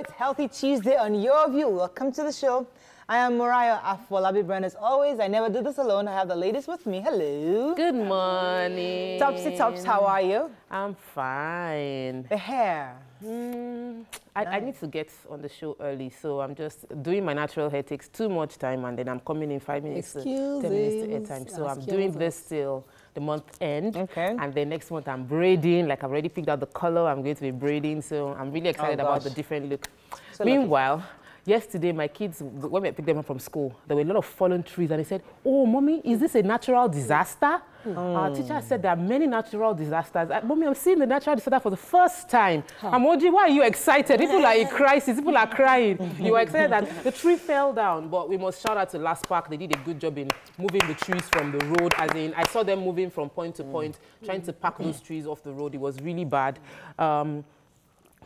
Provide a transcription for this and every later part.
It's Healthy Tuesday on Your View. Welcome to the show. I am Morayo Afolabi Brown. As always, I never do this alone. I have the ladies with me. Hello. Good morning. Topsy Tops, how are you? I'm fine. The hair. Mm, I, I, need to get on the show early, so I'm just doing my natural hair. takes too much time, and then I'm coming in five minutes, to, ten minutes to air time. So I'm doing this till the month end. Okay. And then next month I'm braiding. Like I've already picked out the color I'm going to be braiding, so I'm really excited oh, about the different look. So Meanwhile. Lucky Yesterday, my kids, when we picked them up from school, there were a lot of fallen trees, and they said, oh, mommy, is this a natural disaster? Mm. Our teacher said there are many natural disasters. Uh, mommy, I'm seeing the natural disaster for the first time. Huh. Amoji, why are you excited? People are in crisis. People are crying. you were excited that the tree fell down, but we must shout out to LASPARK. They did a good job in moving the trees from the road. As in, I saw them moving from point to point, mm. trying to pack those trees off the road. It was really bad. Um,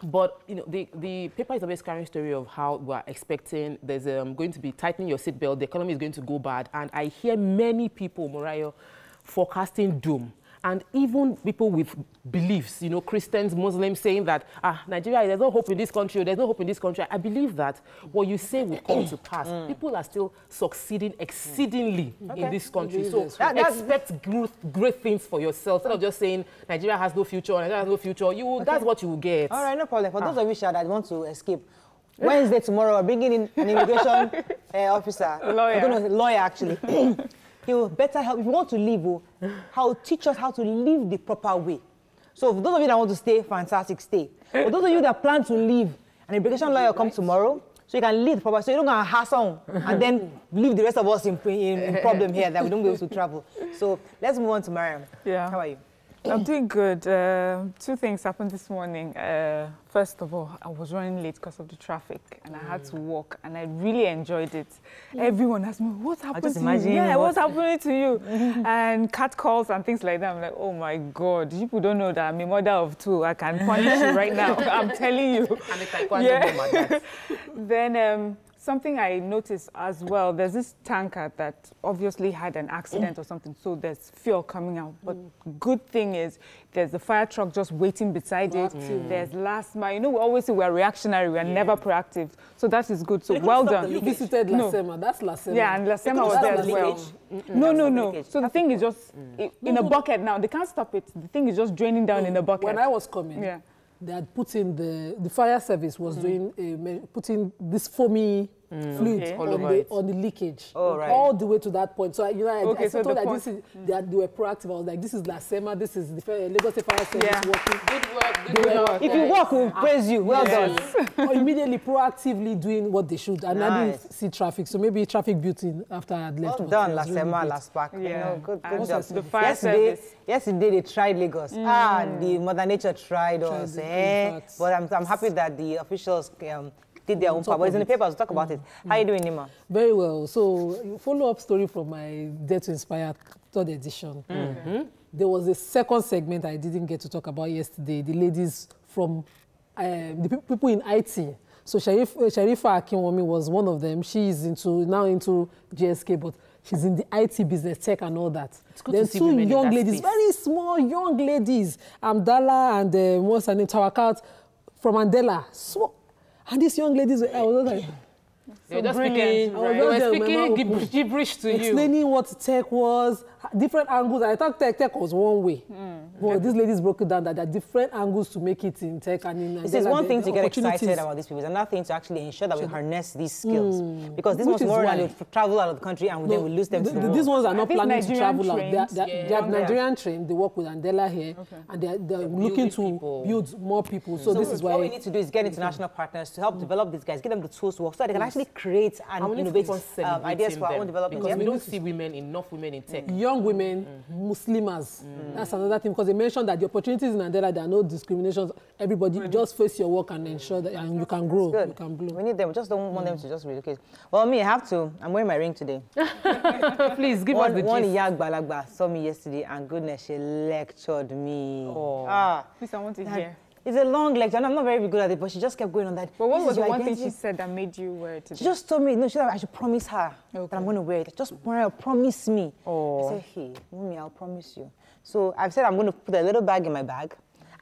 but you know, the, the paper is always carrying story of how we're expecting there's um, going to be tightening your seatbelt, the economy is going to go bad. And I hear many people, Morayo, forecasting doom and even people with beliefs, you know, Christians, Muslims saying that, ah, Nigeria, there's no hope in this country, there's no hope in this country. I believe that what you say will come to pass. Mm. People are still succeeding exceedingly mm. in this country. So that, expect great, great things for yourself. Instead of just saying Nigeria has no future, Nigeria has no future, you okay. that's what you will get. All right, no problem. For ah. those of you that want to escape, Wednesday tomorrow, we're bringing in an immigration uh, officer. Lawyer. Lawyer, actually. he will better help. If you want to leave, oh, he'll teach us how to live the proper way. So for those of you that want to stay, fantastic, stay. For those of you that plan to leave, an immigration lawyer will come tomorrow, so you can leave the proper, so you don't go and hassle and then leave the rest of us in, in, in problem here that we don't be able to travel. So let's move on to Mariam. Yeah. How are you? I'm doing good. Uh, two things happened this morning. Uh, first of all, I was running late because of the traffic and mm. I had to walk and I really enjoyed it. Mm. Everyone asked me, what's happening to you? Yeah, what's happening to you? and cat calls and things like that. I'm like, oh my God, people don't know that I'm a mother of two. I can punish you right now. I'm telling you. yeah. then um, Something I noticed as well, there's this tanker that obviously had an accident or something, so there's fuel coming out. But mm. good thing is there's a fire truck just waiting beside it. Mm. There's last mile. You know, we always say we're reactionary, we're yeah. never proactive. So that is good. So well done. You visited LASEMA. No. That's LASEMA. Yeah, and LASEMA was there as well. Mm no, no, no. So the thing is just mm. in no, a bucket now. They can't stop it. The thing is just draining down in a bucket. When I was coming, yeah they had put in the the fire service was mm. doing a, putting this foamy mm. fluid okay. on the on the leakage oh, right. all the way to that point. So you know, I, okay, I so thought that this is that they were proactive. I was like, this is LASEMA, this is the Lagos State Fire Service yeah. working. Good work, good work. work. If you work, we'll praise you. Well yes. done. or immediately proactively doing what they should, and nice. I didn't see traffic, so maybe traffic beauty after I had left. Well done, LASEMA, really LASPARK. Yeah. You know, good, good job. The fire yesterday, service. yesterday they tried Lagos. Mm. Ah, the Mother Nature tried, tried us. Eh? But I'm, I'm happy that the officials um, did their own part. But it's in the papers. We'll talk about it. Mm. How are you doing, Nima? Very well. So, follow-up story from my Dare to Inspire third edition. Mm -hmm. There was a second segment I didn't get to talk about yesterday. The ladies from uh, the people in IT. So Sharif, uh, Sharifa Akinwumi was one of them. She is into now into GSK, but she's in the IT business, tech and all that. It's good Then to see two young ladies, space. very small young ladies, Amdala and uh, what's her name, Tawakat from Andela. So and these young ladies, I was like, they were just speaking, right. they were speaking gibberish to explaining you. Explaining what tech was, different angles. I thought tech, tech was one way. Mm. But these ladies broke it down that there are different angles to make it in tech and in This is one thing to get excited about these people. It's another thing to actually ensure that we harness these skills. Mm. Because this Which one's more than travel out of the country and no, then we lose them the, to the These ones are not planning Nigerian to travel out. They are, they are, yeah. they are Nigerian trained. They work with Andela here. Okay. And they're, they're looking to people. build more people. So, so this is why... What we need to do is get international partners to help develop these guys, give them the tools to work so they can actually create and innovate um, ideas for our own development. Because we don't see women, enough women in tech. Young women, Muslimas. That's another thing because they mentioned that the opportunities in Andela, there are no discriminations. Everybody mm -hmm. just face your work and ensure that and you can grow, you can bloom. We need them. We just don't want them to just relocate. Well, me, I have to. I'm wearing my ring today. Please give one, us the One gist. Iyag Balagba saw me yesterday and goodness, she lectured me. Oh. Ah. Please, I want to hear. It's a long lecture, and I'm not very good at it, but she just kept going on that. But what was the one identity? thing she said that made you wear it today? She just told me, no, she said I should promise her okay. that I'm going to wear it. Just promise me. Oh. I said, hey, mommy, I'll promise you. So I've said I'm going to put a little bag in my bag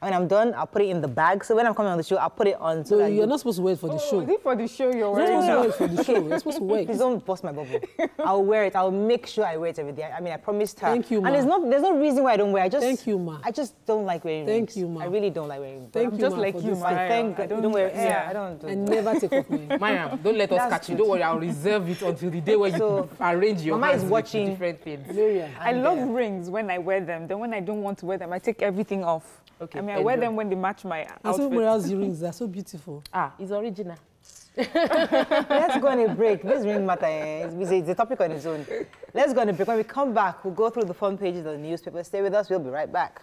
when I'm done, I'll put it in the bag. So when I'm coming on the show, I'll put it on. So, so you're not supposed to wait for the oh, show. Is it for the show you're wearing? You're supposed to wear it for the show. You're supposed to wear it. Please don't bust my bubble. I'll wear it. I'll make sure I wear it every day. I mean, I promised her. Thank you, ma. And there's no, there's no reason why I don't wear. I just. Thank you, ma. I just don't like wearing Thank rings. you, ma. I really don't like wearing rings. Thank I'm you, just ma, like for you, ma. time. Thank I don't, You don't wear. yeah. Yeah, I don't. Do I never take off mine. Mariam, don't let us That's catch you. Don't worry, I'll reserve it until the day when you arrange your Mama is hands watching. different things. I love rings when I wear them. Then when I don't want to wear them, I take everything off. Okay, I mean, I wear them when they match my And some outfit. Maria's earrings, they're so beautiful. Ah, it's original. Let's go on a break. This ring matter eh, is it's a topic on its own. Let's go on a break. When we come back, we'll go through the front pages of the newspaper. Stay with us. We'll be right back.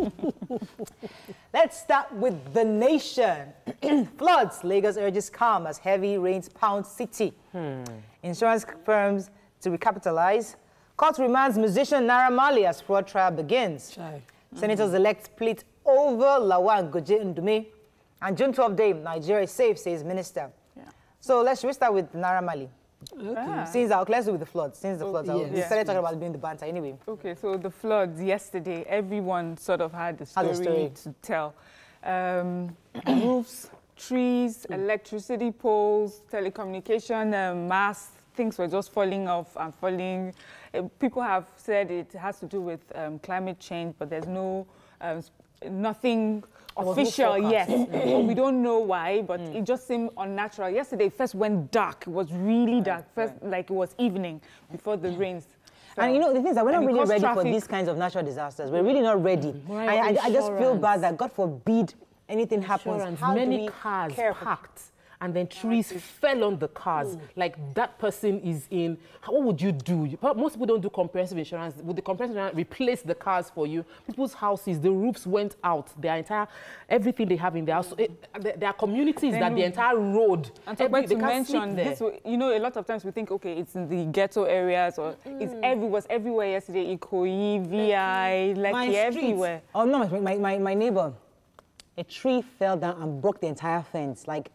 Let's start with the nation. Floods. Lagos urges calm as heavy rains pound city. Hmm. Insurance firms to recapitalize. Court remands musician Naira Marley as fraud trial begins. Chai. Hmm. Senators elect split over Lawan Goje Ndume. And June 12 day, Nigeria is safe, says minister. Yeah. So let's start with Naira Marley. Ah. Since our let's do with the floods. Since the floods, yes. we Yes, started talking about doing the banter anyway. Okay, so the floods yesterday, everyone sort of had a story, Had a story. to tell. Um, roofs, trees, electricity poles, telecommunication um, masts, things were just falling off and falling. Uh, people have said it has to do with um, climate change, but there's no um, nothing no official yet. We don't know why, but mm. it just seemed unnatural. Yesterday, it first went dark. It was really dark. First, like it was evening before the rains. And you know, the thing is that we're not really ready for these kinds of natural disasters. We're mm. really not ready. Right, I, I, I just feel bad that, God forbid, anything happens. Insurance, How many cars care parked and then trees fell on the cars. Like that person is in, what would you do? Most people don't do comprehensive insurance. Would the comprehensive insurance replace the cars for you? People's houses, the roofs went out, their entire, everything they have in their house. It, there there are communities Then that the entire road, And so every- to they can't sleep mention there. this, you know, a lot of times we think, okay, it's in the ghetto areas or it's every was everywhere yesterday. Ikoyi, VI, My like street- everywhere. Oh no, my, my, my, my neighbor, a tree fell down and broke the entire fence, like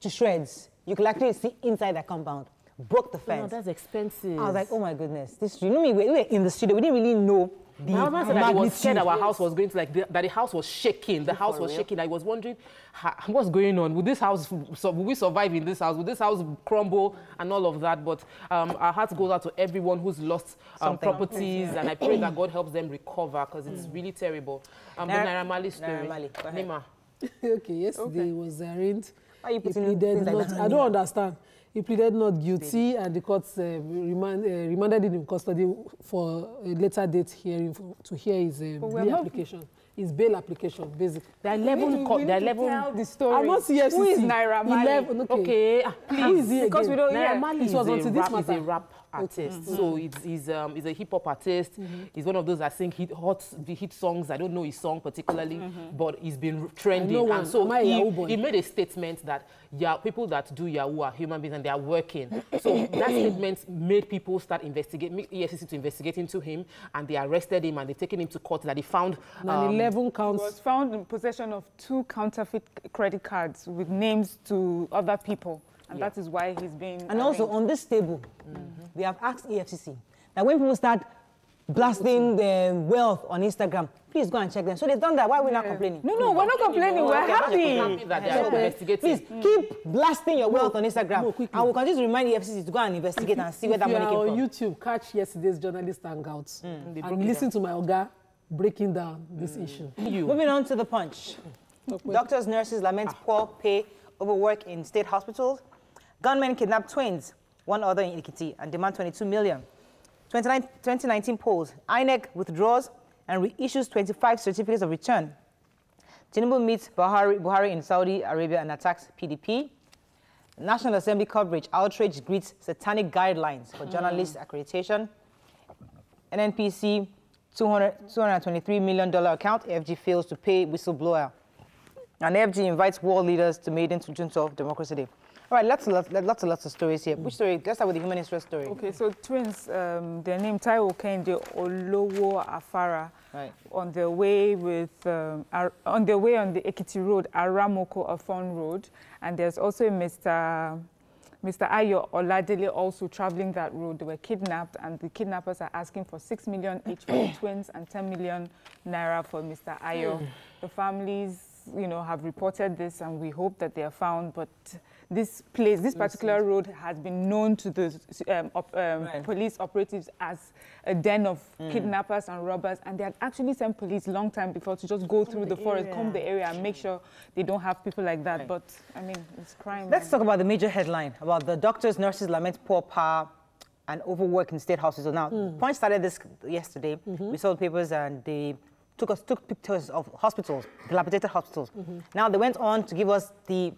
to shreds. You could actually see inside that compound, broke the fence. No, fence. that's expensive. I was like, oh my goodness, this. You know me, we we were in the studio, we didn't really know the My husband said that he was scared magnitude. our house was going to like the, that the house was shaking. The house for was real? shaking. I was wondering "Ha- what's going on. Would this house so will we survive in this house? Would this house crumble and all of that? But um, our heart goes out to everyone who's lost um, Something. properties, and I pray that God helps them recover because it's really terrible. Um, the Naira- Naira story. Naira Marley, go ahead. Nima. okay, yesterday he was arraigned. Why you He putting pleaded things like not, that? I don't understand. He pleaded not guilty and the court uh, remand, uh, remanded him in custody for a later date hearing for, to hear his uh, bail application, his bail application, basically. We 11. need co- to- we there are need to 11. tell the story. I'm not CFCC. Who is Naira Marley? 11, okay. Okay, ah, Who is he Because we again? don't Naira. Marley It was until this rap, is a matter. rap artist. So it's, he's, um, he's a hip hop artist. He's one of those that sing hit, hot the hit songs. I don't know his song particularly, but he's been trending. know one. And so Am he, he made a statement that yeah, people that do Yahoo are human beings and they are working. so that statement made people start investigating, make EFCC to investigate into him, and they arrested him and they taken him to court. That he found And um, 11 He counts. was found in possession of two counterfeit credit cards with names to other people. And Yeah. that is why he's being And also arraigned. on this table, we have asked E EFCC that when people start blasting the wealth on Instagram, please go and check them. So they've done that. Why are we not complaining? No, no, we're not complaining. We're Okay, happy. happy that they are investigating. Please keep blasting your wealth on Instagram. no, quickly. and we'll continue to remind E EFCC to go and investigate and see where that you money came on from. YouTube, catch yesterday's journalist hangouts They broke and listen to my Oga breaking down this Mm. issue. You. Moving on to the punch. Doctors, nurses lament poor pay, overwork in state hospitals. Gunmen kidnap twins, one other in Ekiti, and demand 22 million. 2019 polls, INEC withdraws and reissues 25 certificates of return. Tinubu meets Buhari, Buhari in Saudi Arabia and attacks PDP. National Assembly coverage, outrage greets satanic guidelines for mm. journalist accreditation. NNPC, 200, $223 million account, AFG fails to pay whistleblower. And AFG invites world leaders to maiden to June 12 Democracy Day. All right, lots and lots, lots and lots of stories here. Which story? Let's start with the human interest story. Okay, so twins, um, their name Taiwo Kende Olowo Afara, Right. on their way with um, on their way on the Ekiti Road, Aramoko Afon Road, and there's also a Mr. Mr. Ayo Oladele also traveling that road. They were kidnapped and the kidnappers are asking for 6 million each for the twins and 10 million naira for Mr. Ayo. Mm. The families, you know, have reported this and we hope that they are found, but this place, this particular road has been known to the um, op, um, right. police operatives as a den of mm. kidnappers and robbers. And they had actually sent police long time before to just go through the, the forest, comb the area and make sure they don't have people like that. Right. But, I mean, it's crime. Let's man. talk about the major headline about the doctors, nurses lament poor power and overwork in state hospitals. Now, mm. Punch started this yesterday. Mm -hmm. We saw the papers and they took us took pictures of hospitals, dilapidated hospitals. -hmm. Now they went on to give us the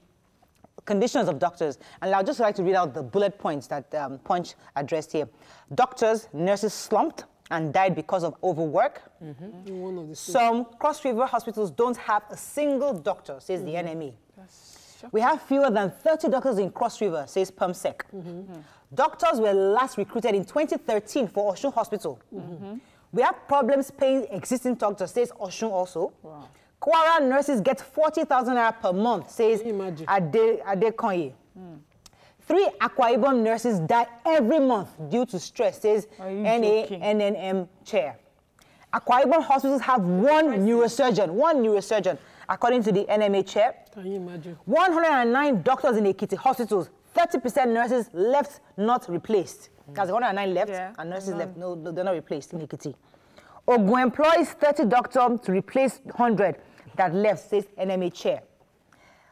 conditions of doctors. And I'd just like to read out the bullet points that um, Punch addressed here. Doctors, nurses slumped and died because of overwork. Mm -hmm. Some Cross River hospitals don't have a single doctor, says mm -hmm. the NMA. We have fewer than 30 doctors in Cross River, says PERMSEC. Mm -hmm. Doctors were last recruited in 2013 for Osun Hospital. Mm-hmm. We have problems paying existing doctors, says Osun also. Wow. Kwara nurses get 40,000 naira per month, says Ade, Adekonye. Mm. Three Akwa Ibom nurses die every month due to stress, says NANNM chair. Akwa Ibom hospitals have one neurosurgeon, one neurosurgeon, according to the NMA chair. Can you imagine? 109 doctors in Ekiti hospitals, 30% nurses left not replaced. Because mm. 109 left yeah. and nurses left, no, they're not replaced in Ekiti. Ogun employs 30 doctors to replace 100 that left, says NMA chair.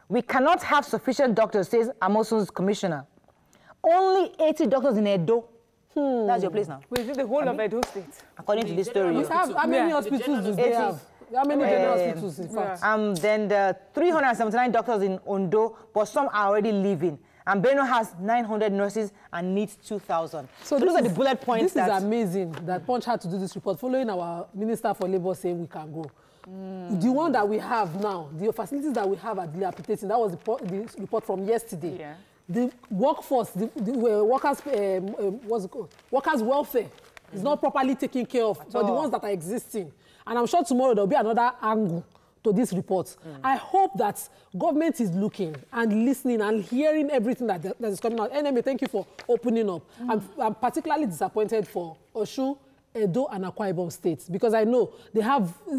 We cannot have sufficient doctors, says Amosun's commissioner. Only 80 doctors in Edo. Hmm. That's your place now. Wait, is it the whole I of Edo State? According to this story. Have, how many yeah. hospitals do they have? How many general hospitals, in fact? Um, then the 379 doctors in Ondo, but some are already leaving. And Benue has 900 nurses and needs 2,000. So, so those are the bullet points. This is amazing that Punch had to do this report following our Minister for Labour saying we can go. Mm. The one that we have now, the facilities that we have at Dilapitating, that was the, the report from yesterday. Yeah. The workforce, the, the uh, workers, um, um, what's it called? Workers' welfare mm. is not properly taken care of, At but all. the ones that are existing. And I'm sure tomorrow there'll be another angle to this report. Mm. I hope that government is looking and listening and hearing everything that, that is coming out. NMA, thank you for opening up. Mm. I'm, I'm particularly disappointed for Osun Edo and Akwa Ibom states because I know they have uh,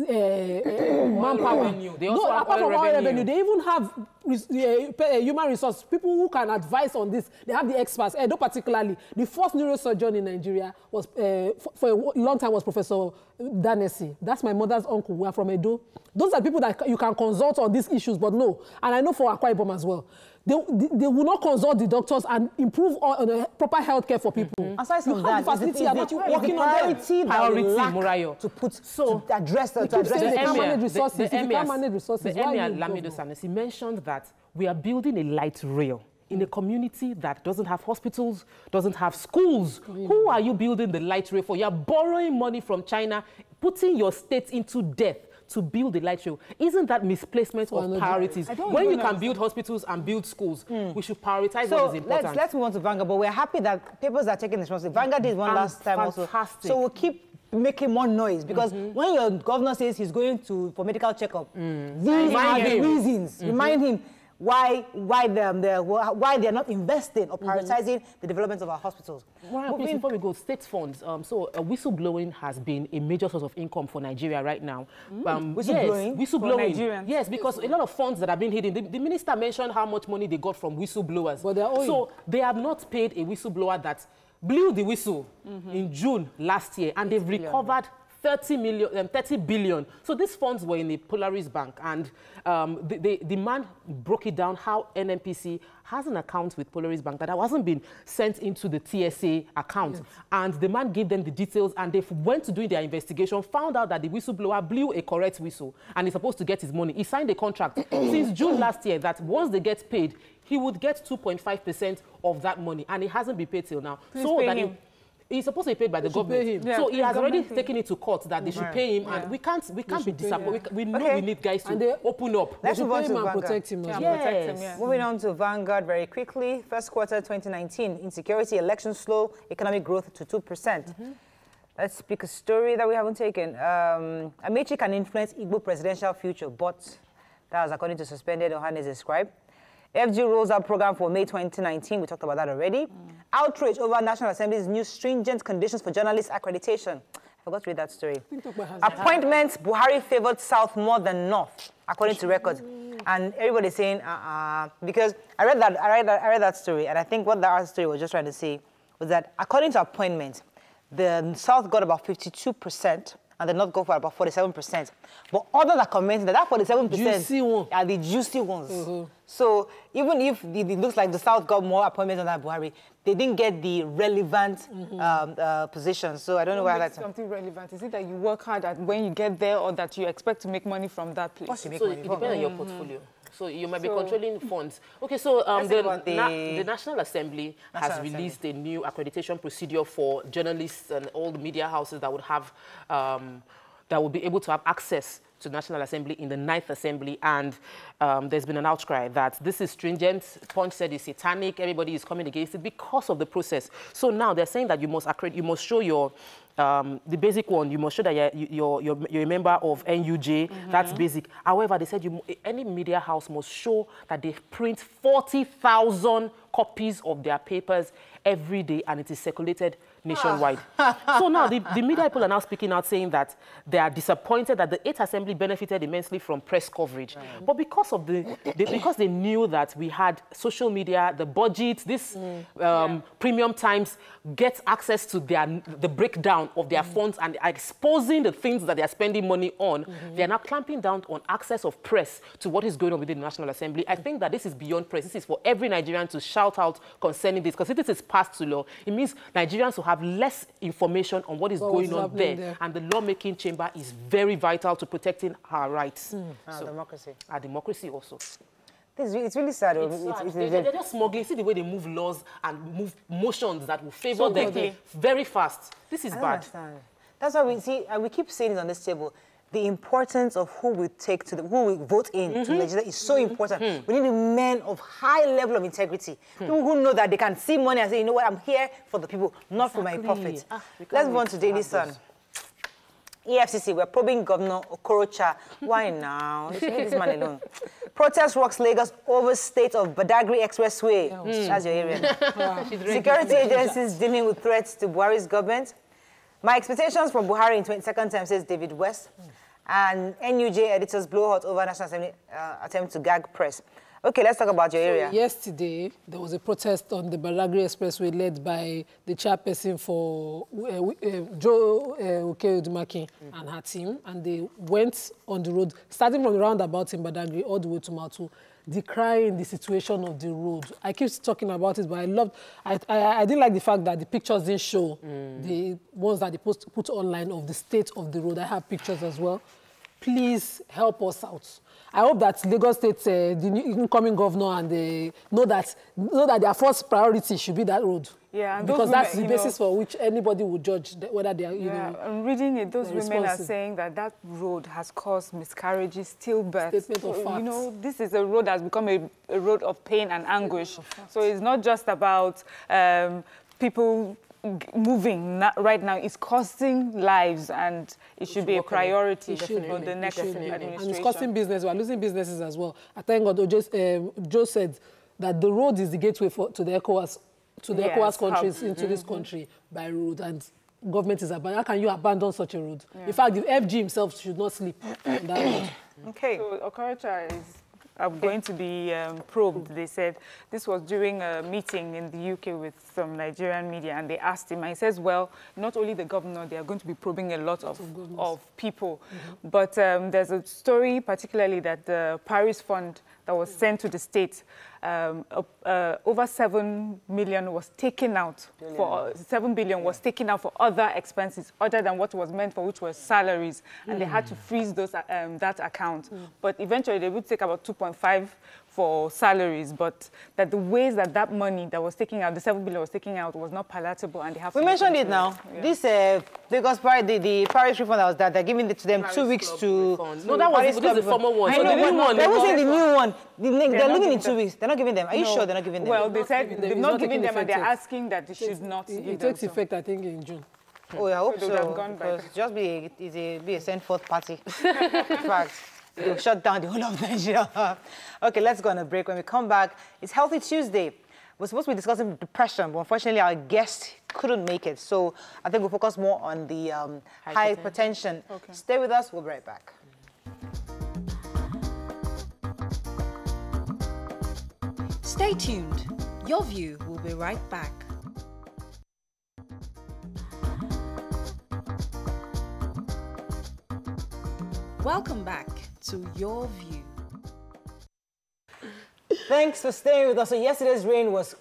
manpower. They also no, have apart from revenue. revenue, they even have uh, human resource people who can advise on this. They have the experts. Edo particularly, the first neurosurgeon in Nigeria was uh, for, for, a long time was Professor Danesi. That's my mother's uncle. We are from Edo. Those are people that you can consult on these issues, but no. And I know for Akwa Ibom as well they, they, will not consult the doctors and improve on, uh, proper health care for people. Mm -hmm. Aside from that, the facility are not working on priority priority, Murayo. to put so to address the, to address the, the can't manage resources. The, the if you can't manage resources, the Emir Lamido Sanusi mentioned that we are building a light rail in a community that doesn't have hospitals, doesn't have schools. Who are you building the light rail for? You're borrowing money from China, putting your state into debt to build the light show. Isn't that misplacement so of priorities? When you can build hospitals and build schools, mm. we should prioritize so what is important. Let's, let's move on to Vanguard, but we're happy that papers are taking responsibility. Vanguard did one and last time fantastic. also. So we'll keep making more noise because mm -hmm. when your governor says he's going to for medical checkup, mm. these are the reasons. -hmm. Remind him why why them the why they're not investing or mm-hmm. prioritizing mm -hmm. the development of our hospitals. Well, please, before we go, state funds. Um, so uh, whistleblowing has been a major source of income for Nigeria right now. Mm. Um, whistleblowing, yes, whistleblowing. Yes, because a lot of funds that have been hidden. The, the, minister mentioned how much money they got from whistleblowers. But they're so they have not paid a whistleblower that blew the whistle mm -hmm. in June last year, and they've recovered 30 million, um, 30 billion. So these funds were in the Polaris Bank, and um, the, the, the, man broke it down how NNPC has an account with Polaris Bank that hasn't been sent into the TSA account. Yes. And the man gave them the details, and they went to do their investigation, found out that the whistleblower blew a correct whistle, and he's supposed to get his money. He signed a contract since June last year that once they get paid, he would get 2.5% of that money, and it hasn't been paid till now. Please so that him. He's supposed to be paid by the they government. Yeah, so he has already taken it to court that they should right. pay him, yeah. and we can't we can't be disappointed. We, we, know okay. we need guys to they, open up. Let's move on to Vanguard. protect him. Yes. Protect him yeah. Moving on to Vanguard very quickly. First quarter 2019, insecurity, election slow, economic growth to 2%. Mm -hmm. Let's pick a story that we haven't taken. Um, Amaechi can influence Igbo presidential future, but that was according to suspended Ohanaeze scribe. FG rolls out program for May 2019. We talked about that already. Mm. Outrage over National Assembly's new stringent conditions for journalist accreditation. I forgot to read that story. Appointments, Buhari favored South more than North, according to records. And everybody's saying, uh-uh, because I read that, I read that, I read that story, and I think what that story was just trying to say was that according to appointments, the South got about 52%, and the North go for about 47%. But others are commenting that that 47% juicy one. are the juicy ones. Mm -hmm. So even if it looks like the South got more appointments than that Buhari, they didn't get the relevant mm -hmm. um, uh, position. So I don't know why that's something relevant. Is it that you work hard at when you get there, or that you expect to make money from that place? so it depends on your portfolio. So you might so, be controlling funds. Okay, so um, the, the, Na the, National Assembly National has released Assembly. a new accreditation procedure for journalists and all the media houses that would have, um, that would be able to have access to the National Assembly in the Ninth Assembly, and um, there's been an outcry that this is stringent. Punch said it's satanic. Everybody is coming against it because of the process. So now they're saying that you must accredit, you must show your um, the basic one, you must show that you're, you're, you're, you're a member of NUJ. Mm -hmm. That's basic. However, they said you, any media house must show that they print 40,000 copies of their papers every day and it is circulated nationwide. so now the, the media people are now speaking out saying that they are disappointed that the 8th Assembly benefited immensely from press coverage. Right. But because of the, the, because they knew that we had social media, the budget, this mm. um, yeah. premium times get access to their the breakdown of their mm. funds and exposing the things that they are spending money on, mm -hmm. they are now clamping down on access of press to what is going on within the National Assembly. I think that this is beyond press. This is for every Nigerian to shout out concerning this because if this is passed to law, it means Nigerians will have have less information on what is what going on there. there. And the lawmaking chamber is very vital to protecting our rights. Mm. Our so, democracy. Our democracy also. This, it's really sad. It's it's, sad. It's, they, are just smuggling. See the way they move laws and move motions that will favor so them very fast. This is bad. Understand. That's why we see, and we keep saying it on this table the importance of who we take to the, who we vote in mm -hmm. to mm-hmm. legislate is so mm -hmm. important. Mm -hmm. We need men of high level of integrity, hmm. people who know that they can see money and say, you know what, I'm here for the people, not exactly. for my profit. Ah, Let's move on to Daily Sun. EFCC, we're probing Governor Okorocha. Why now? Leave this man alone. Protest rocks Lagos over state of Badagry Expressway. Mm. That's your area. Security agencies dealing with threats to Buhari's government. My expectations from Buhari in 22nd term, says David West. And NUJ editors blow hot over National Assembly uh, attempt to gag press. Okay, let's talk about your so area. Yesterday, there was a protest on the Badagry Expressway led by the chairperson for uh, uh, Joe uh, mm -hmm. and her team, and they went on the road, starting from the roundabout in Badagry all the way to Matu, decrying the situation of the road. I keep talking about it, but I loved, I, I, I didn't like the fact that the pictures didn't show mm. the ones that they post, put online of the state of the road. I have pictures as well. Please help us out. I hope that Lagos State, uh, the incoming governor, and they know that know that their first priority should be that road. Yeah, because women, that's the basis know, for which anybody would judge whether they are. You yeah, know, I'm reading it. Those women are saying that that road has caused miscarriages, stillbirths. Statement of facts. You know, this is a road that has become a, a road of pain and anguish. So it's not just about um, people moving right now is costing lives and it should be a priority for the next administration. And it's costing business. We're losing businesses as well. I thank God Joe, uh, Joe said that the road is the gateway for, to the ECOWAS, to the yes, ECOWAS countries how, into mm -hmm. this mm-hmm. country by road. And government is abandoned. How can you abandon such a road? Yeah. In fact, the FG himself should not sleep on that road. Okay. So Okorocha is I'm going to be um, probed. They said this was during a meeting in the UK with some Nigerian media, and they asked him, and he says, well, not only the governor, they are going to be probing a lot of, of people. Mm -hmm. But um, there's a story, particularly that the Paris Fund that was sent to the state, um, uh, uh, over 7 million was taken out billion. for, uh, 7 billion yeah. was taken out for other expenses other than what was meant for, which was salaries. And mm. they had to freeze those, um, that account. Mm. But eventually they would take about 2.5 for salaries, but that the ways that that money that was taking out, the 7 billion was taking out, was not palatable and they have We mentioned it now. Yeah. This, uh, Lagos Paris, the, the Paris refund that was that, they're giving it to them Paris two weeks to... Refund. No, that was this the former one. I so know, the new one. That wasn't the new one. The, they're, they're leaving in two weeks. They're not giving them. Are you no. sure they're not giving them? Well, they said they're not giving them and they're asking that they should not It takes effect, I think, in June. Oh, I hope so. so because just be a, a, be a send forth party. fact. They'll shut down the whole of Nigeria. okay, let's go on a break. When we come back, it's Healthy Tuesday. We're supposed to be discussing depression, but unfortunately our guest couldn't make it. So I think we'll focus more on the um, hypertension. hypertension. Okay. Stay with us. We'll be right back. Stay tuned. Your view will be right back. Welcome back to Your View. Thanks for staying with us. So yesterday's rain was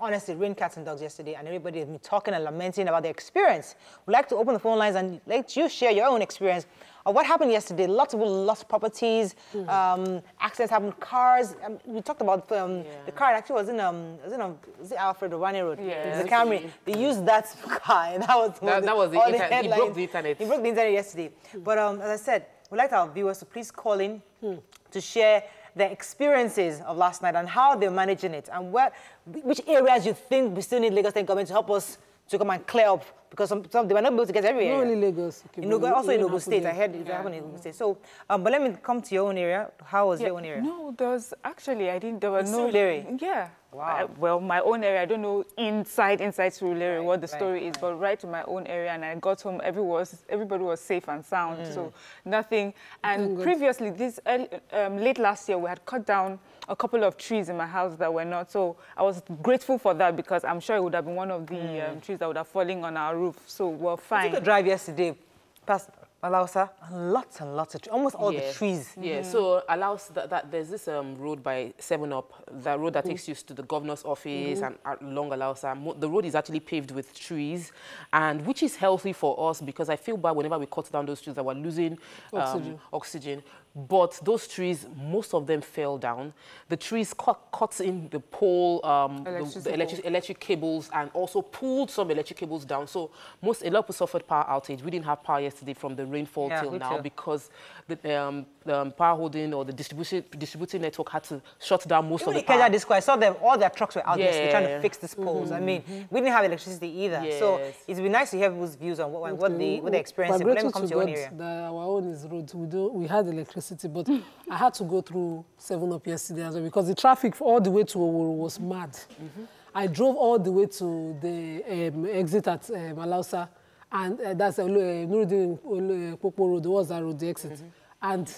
honestly rain cats and dogs yesterday and everybody has been talking and lamenting about their experience. We'd like to open the phone lines and let you share your own experience of what happened yesterday. Lots of people lost properties, mm. um, accidents happened, cars. Um, we talked about um, yeah. the car actually was in um, was in um, was it Alfred Rewane Road? Yeah, the Camry. They used that car and that was that, that was the, internet. He broke the internet. He broke the internet yesterday. Mm. But um, as I said, we'd like our viewers to please call in hmm. to share their experiences of last night and how they're managing it and what, which areas you think we still need Lagos State government to help us to come and clear up because some, some they might not be able to get everywhere. Not only Lagos. Okay, in also in Ogun State. I heard it yeah. happened in Ogun State. So, um, but let me come to your own area. How was yeah. your own area? No, there was actually I didn't. There was no. Surulere. Yeah. Wow. well, my own area. I don't know inside inside Surulere right, what the right, story right. is, but right to my own area, and I got home. Everyone was everybody was safe and sound. Mm. So nothing. And previously, this um, late last year, we had cut down a couple of trees in my house that were not. So I was grateful for that because I'm sure it would have been one of the mm. um, trees that would have fallen on our roof. So we're fine. I took a drive yesterday past Alausa, lots and lots of trees, almost all the trees. Yeah, mm -hmm. so allows that, that, there's this um, road by 7 Up, that road that takes you to the governor's office mm -hmm. and along Alausa. The road is actually paved with trees, and which is healthy for us because I feel bad whenever we cut down those trees that we're losing um, oxygen. oxygen. But those trees, most of them fell down. The trees cut, cut in the pole, um, the, the electric, electric, cables, and also pulled some electric cables down. So most, a lot of people suffered power outage. We didn't have power yesterday from the rainfall yeah, till now too. because the, um, the um, power holding or the distribution distributing network had to shut down most Even of the power. Disco, I saw them, all their trucks were out yeah. there trying to fix these poles. Mm -hmm. I mean, we didn't have electricity either. Yes. So it's been nice to hear people's views on what, what, they, what they experienced. But let me come to your own area. The, our own is road. We, do, we had electricity, but I had to go through 7 Up yesterday as well because the traffic all the way to Oworu was mad. Mm -hmm. I drove all the way to the um, exit at um, Alausa, and uh, that's uh, Nuruddin uh, Popo Road, was that road, the exit. Mm -hmm. And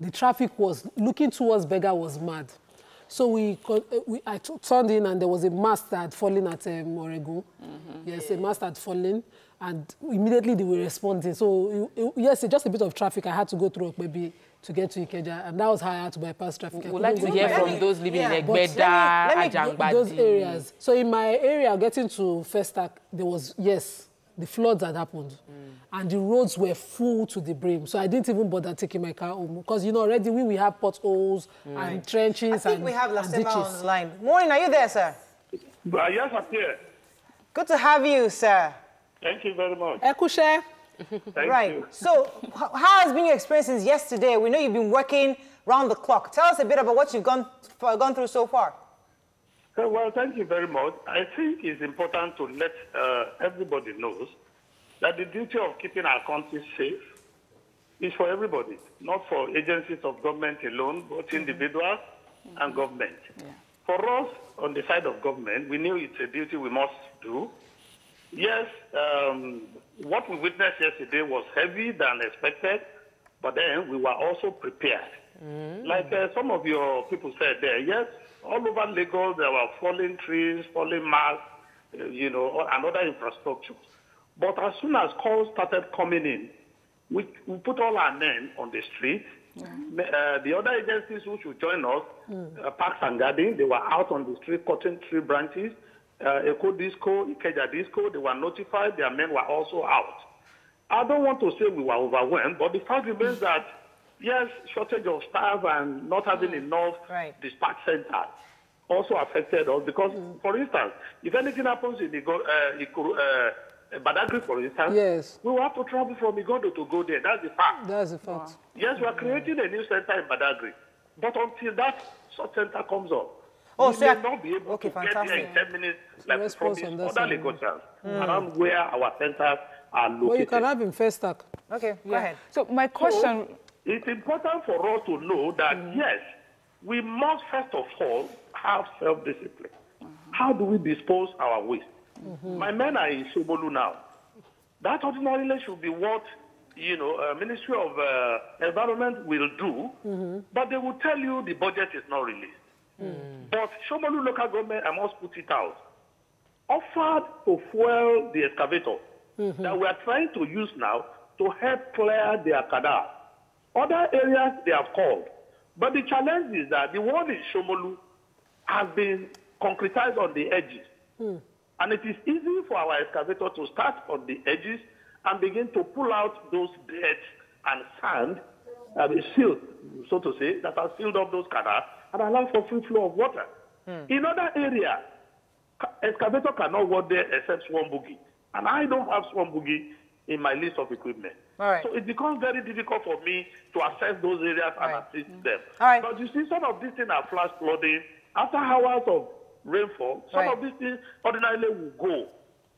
the traffic was, looking towards Bega was mad. So we, uh, we I turned in and there was a mast that had fallen at um, Oregon. Mm -hmm. Yes, a mast had fallen and immediately they were responding. So yes, just a bit of traffic. I had to go through maybe to get to Ikeja, and that was how I had to bypass traffic. We'd like to hear from those living yeah. in Egbeda, Ajangbadi. Those areas. So in my area, getting to Festac, there was, yes, the floods had happened. Mm. And the roads were full to the brim. So I didn't even bother taking my car home. Because, you know, already we, we have potholes mm. and trenches I think and we have Lasema on the line. Morning, are you there, sir? Uh, yes, I'm here. Good to have you, sir. Thank you very much. Ekushe. Right. You. So, how has been your experience since yesterday? We know you've been working round the clock. Tell us a bit about what you've gone, gone through so far. Well, thank you very much. I think it's important to let uh, everybody knows that the duty of keeping our country safe is for everybody, not for agencies of government alone, both mm-hmm. individuals mm -hmm. and government. Yeah. For us, on the side of government, we knew it's a duty we must do. Yes, um, what we witnessed yesterday was heavier than expected, but then we were also prepared. Mm. Like uh, some of your people said there, yes, all over Lagos there were falling trees, falling masts, uh, you know, and other infrastructure. But as soon as calls started coming in, we, we put all our men on the street. Mm. Uh, the other agencies who should join us, mm. uh, Parks and Garden, they were out on the street cutting tree branches uh, Eko Disco, Ikeja Disco, they were notified, their men were also out. I don't want to say we were overwhelmed, but the fact remains that, yes, shortage of staff and not having enough right. dispatch centers also affected us because, mm. for instance, if anything happens in Igo, uh, uh, Badagry, for instance, yes. we will have to travel from Igando to go there. That's the fact. That's the fact. Wow. Yes, we are creating a new center in Badagry. But until that such center comes up, Oh, we so may not be able okay, to fantastic. get there in 10 minutes like we promised other Lagosians mm. around where our centers are located. Well, you can have in Festac. Okay, go yeah. ahead. So my question... So, it's important for us to know that, mm. yes, we must first of all have self-discipline. Mm -hmm. How do we dispose our waste? Mm -hmm. My men are in Shomolu now. That ordinarily should be what you know, uh, Ministry of uh, Environment will do, -hmm. but they will tell you the budget is not released. Mm. But Shomolu local government, I must put it out, offered to fuel the excavator -hmm. that we are trying to use now to help clear their cadar. Other areas they have called. But the challenge is that the one in Shomolu has been concretized on the edges. Hmm. And it is easy for our excavator to start on the edges and begin to pull out those dirt and sand, uh, silt, so to say, that have filled up those canals and allow for free flow of water. Hmm. In other areas, excavator cannot work there except swarm boogie. And I don't have swarm boogie in my list of equipment. So it becomes very difficult for me to assess those areas and assist mm them. But you see, some of these things are flash flooding. After hours of rainfall, some right. of these things ordinarily will go.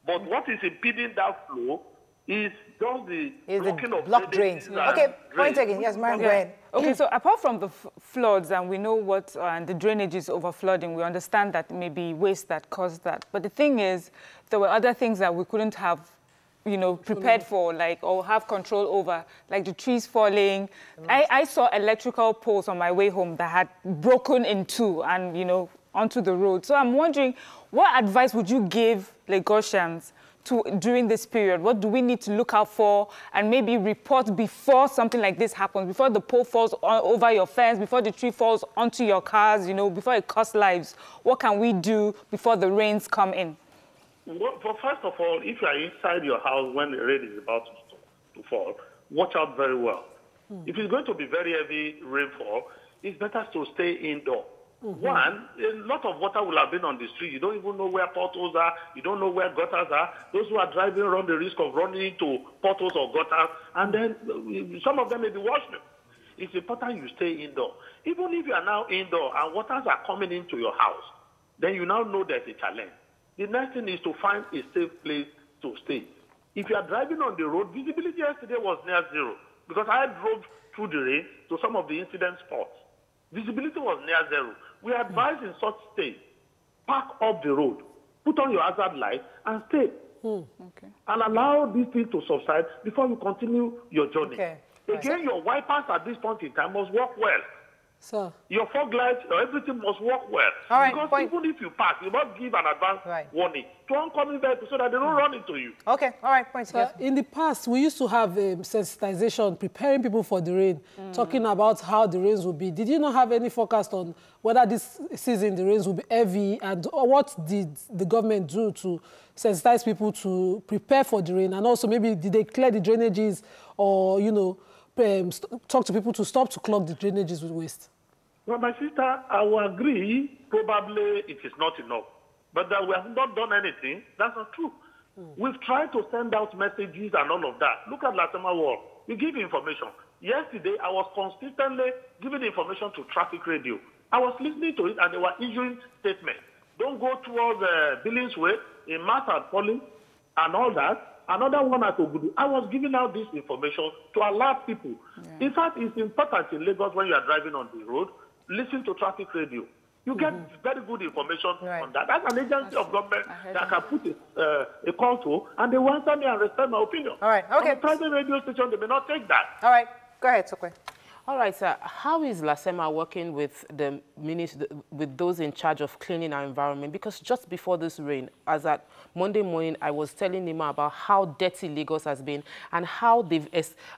But what is impeding that flow is just the is blocking the of block drains. Okay, point again. Yes, ma'am, go ahead. Okay, so apart from the floods, and we know what, uh, and the drainage is overflooding, we understand that maybe waste that caused that. But the thing is, there were other things that we couldn't have you know, prepared for, like, or have control over, like the trees falling. I, I saw electrical poles on my way home that had broken in two and, you know, onto the road. So I'm wondering, what advice would you give Lagosians to, during this period? What do we need to look out for and maybe report before something like this happens, before the pole falls over your fence, before the tree falls onto your cars, you know, before it costs lives? What can we do before the rains come in? Well, first of all, if you are inside your house when the rain is about to, to fall, watch out very well. Mm. If it's going to be very heavy rainfall, it's better to stay indoor. Mm -hmm. One, a lot of water will have been on the street. You don't even know where potholes are. You don't know where gutters are. Those who are driving run the risk of running into potholes or gutters, and then some of them may be washing. It's important you stay indoor. Even if you are now indoor and waters are coming into your house, then you now know there's a challenge. The next thing is to find a safe place to stay. If you are driving on the road, visibility yesterday was near zero because I drove through the rain to some of the incident spots. Visibility was near zero. We advise in such state, park up the road, put on your hazard light, and stay. Hmm. Okay. And allow these things to subside before you continue your journey. Okay. Again, right. your wipers at this point in time must work well. So your fog lights, everything must work well. All right, because point. even if you pass, you must give an advance right. warning to oncoming vehicles so that they don't mm. run into you. Okay, all right, point. So in the past, we used to have um, sensitization, preparing people for the rain, mm. talking about how the rains will be. Did you not have any forecast on whether this season the rains will be heavy and what did the government do to sensitize people to prepare for the rain? And also maybe did they clear the drainages or, you know, um, talk to people to stop to clog the drainages with waste? Well, my sister, I will agree, probably it is not enough. But that we have not done anything, that's not true. Mm. We've tried to send out messages and all of that. Look at Lasema War. We give information. Yesterday, I was consistently giving information to traffic radio. I was listening to it and they were issuing statements. Don't go towards uh, Billings Way, in mass and falling, and all that. Another one at Ogudu. I was giving out this information to alert people. Yeah. In fact, it's important in Lagos when you are driving on the road listen to traffic radio. You get mm-hmm. very good information right. on that. That's an agency of government that can put a, uh, a call to, and they will answer me and respect my opinion. All right, okay. On private radio station, they may not take that. All right, go ahead, Sokwe. All right, sir. How is LASEMA working with the minister, with those in charge of cleaning our environment? Because just before this rain, as at Monday morning, I was telling Nima about how dirty Lagos has been and how they've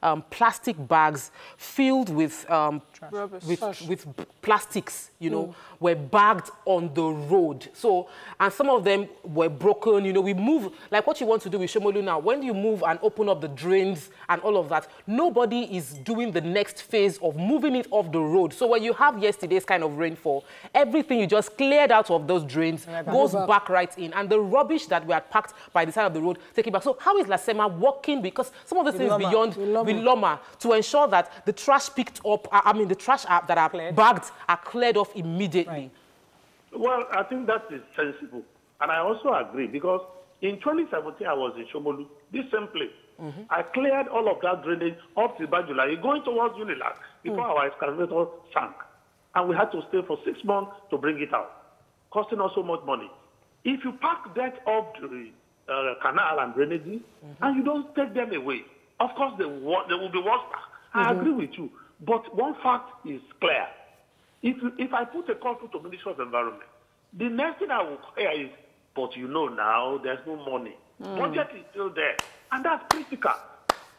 um, plastic bags filled with um, with, with plastics, you know, mm. were bagged on the road. So, and some of them were broken. You know, we move like what you want to do with Shomolu now. When you move and open up the drains and all of that, nobody is doing the next phase of moving it off the road. So when you have yesterday's kind of rainfall, everything you just cleared out of those drains right, goes back. back right in. And the rubbish that we had packed by the side of the road, take it back. So how is Lasema working? Because some of the things beyond LAWMA to ensure that the trash picked up, uh, I mean, the trash uh, that are cleared. bagged are cleared off immediately. Right. Well, I think that is sensible. And I also agree because in 2017, I was in Shomolu, this same place. Mm-hmm. I cleared all of that drainage up to Bajula, going towards Unilag before mm. our excavator sank. And we had to stay for six months to bring it out, costing us so much money. If you pack that up the uh, canal and drainage, mm-hmm. and you don't take them away, of course they, they will be worse. I mm-hmm. agree with you. But one fact is clear. If, if I put a call to Ministry of Environment, the next thing I will hear is, but you know now, there's no money. Mm. Budget is still there. And that's critical.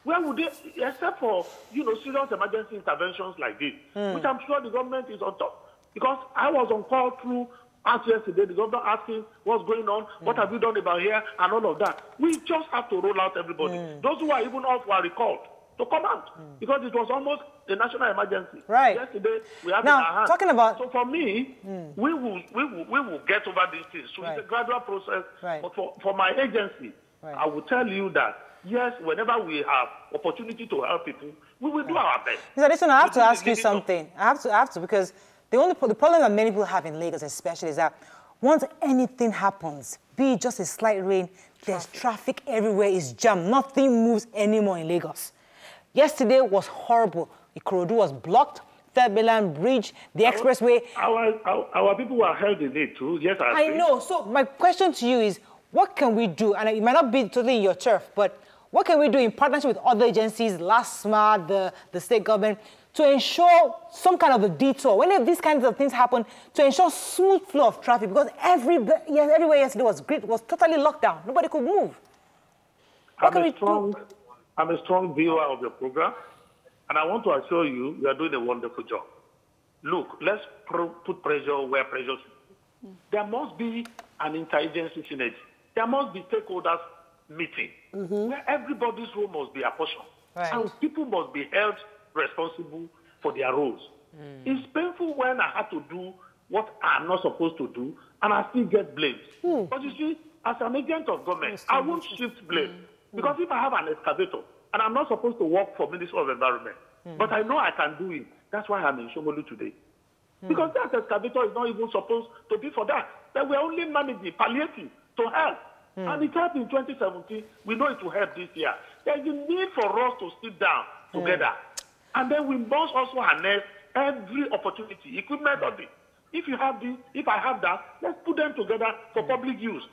Where would they, except for, you know, serious emergency interventions like this, mm. which I'm sure the government is on top. Because I was on call through us yesterday, the governor asking what's going on, mm. what have you done about here, and all of that. We just have to roll out everybody. Mm. Those who are even off were recalled to come out mm. because it was almost a national emergency. Right. Yesterday we have now, in our hands. talking about. So for me, mm. we will we will we will get over these things. So right. it's a gradual process. Right. But for for my agency, right. I will tell you that yes, whenever we have opportunity to help people, we will right. do our best. Mr. Listen, I have to ask you something. I have to I have to because the only the problem that many people have in Lagos, especially, is that once anything happens, be it just a slight rain, there's traffic everywhere, is jammed. Nothing moves anymore in Lagos. Yesterday was horrible. Ikorodu was blocked. Third Mainland Bridge, the our, expressway. Our, our, our, people were held in it too. Yes, I, I know. So my question to you is, what can we do? And it might not be totally in your turf, but what can we do in partnership with other agencies, LASTMA, the, the state government, to ensure some kind of a detour, whenever these kinds of things happen, to ensure smooth flow of traffic, because every, yes, everywhere yesterday was great, was totally locked down. Nobody could move. What I'm can we strong, do? I'm a strong viewer of your program, and I want to assure you, you are doing a wonderful job. Look, let's put pressure where pressure is. There must be an interagency synergy. There must be stakeholders meeting mm-hmm. where everybody's role must be apportioned. Right. And people must be held responsible for their roles. Mm. It's painful when I have to do what I'm not supposed to do and I still get blamed. Mm. But you see, as an agent of government, I won't shift blame. Mm. Because if I have an excavator and I'm not supposed to work for Ministry of Environment, mm. but I know I can do it, that's why I'm in Shomolu today. Mm. Because that excavator is not even supposed to be for that. That we're only managing palliative to help. Mm. And it helped in 2017. We know it will help this year. There's a need for us to sit down together. And then we must also harness every opportunity, equipment of it. If you have this, if I have that, let's put them together for public use.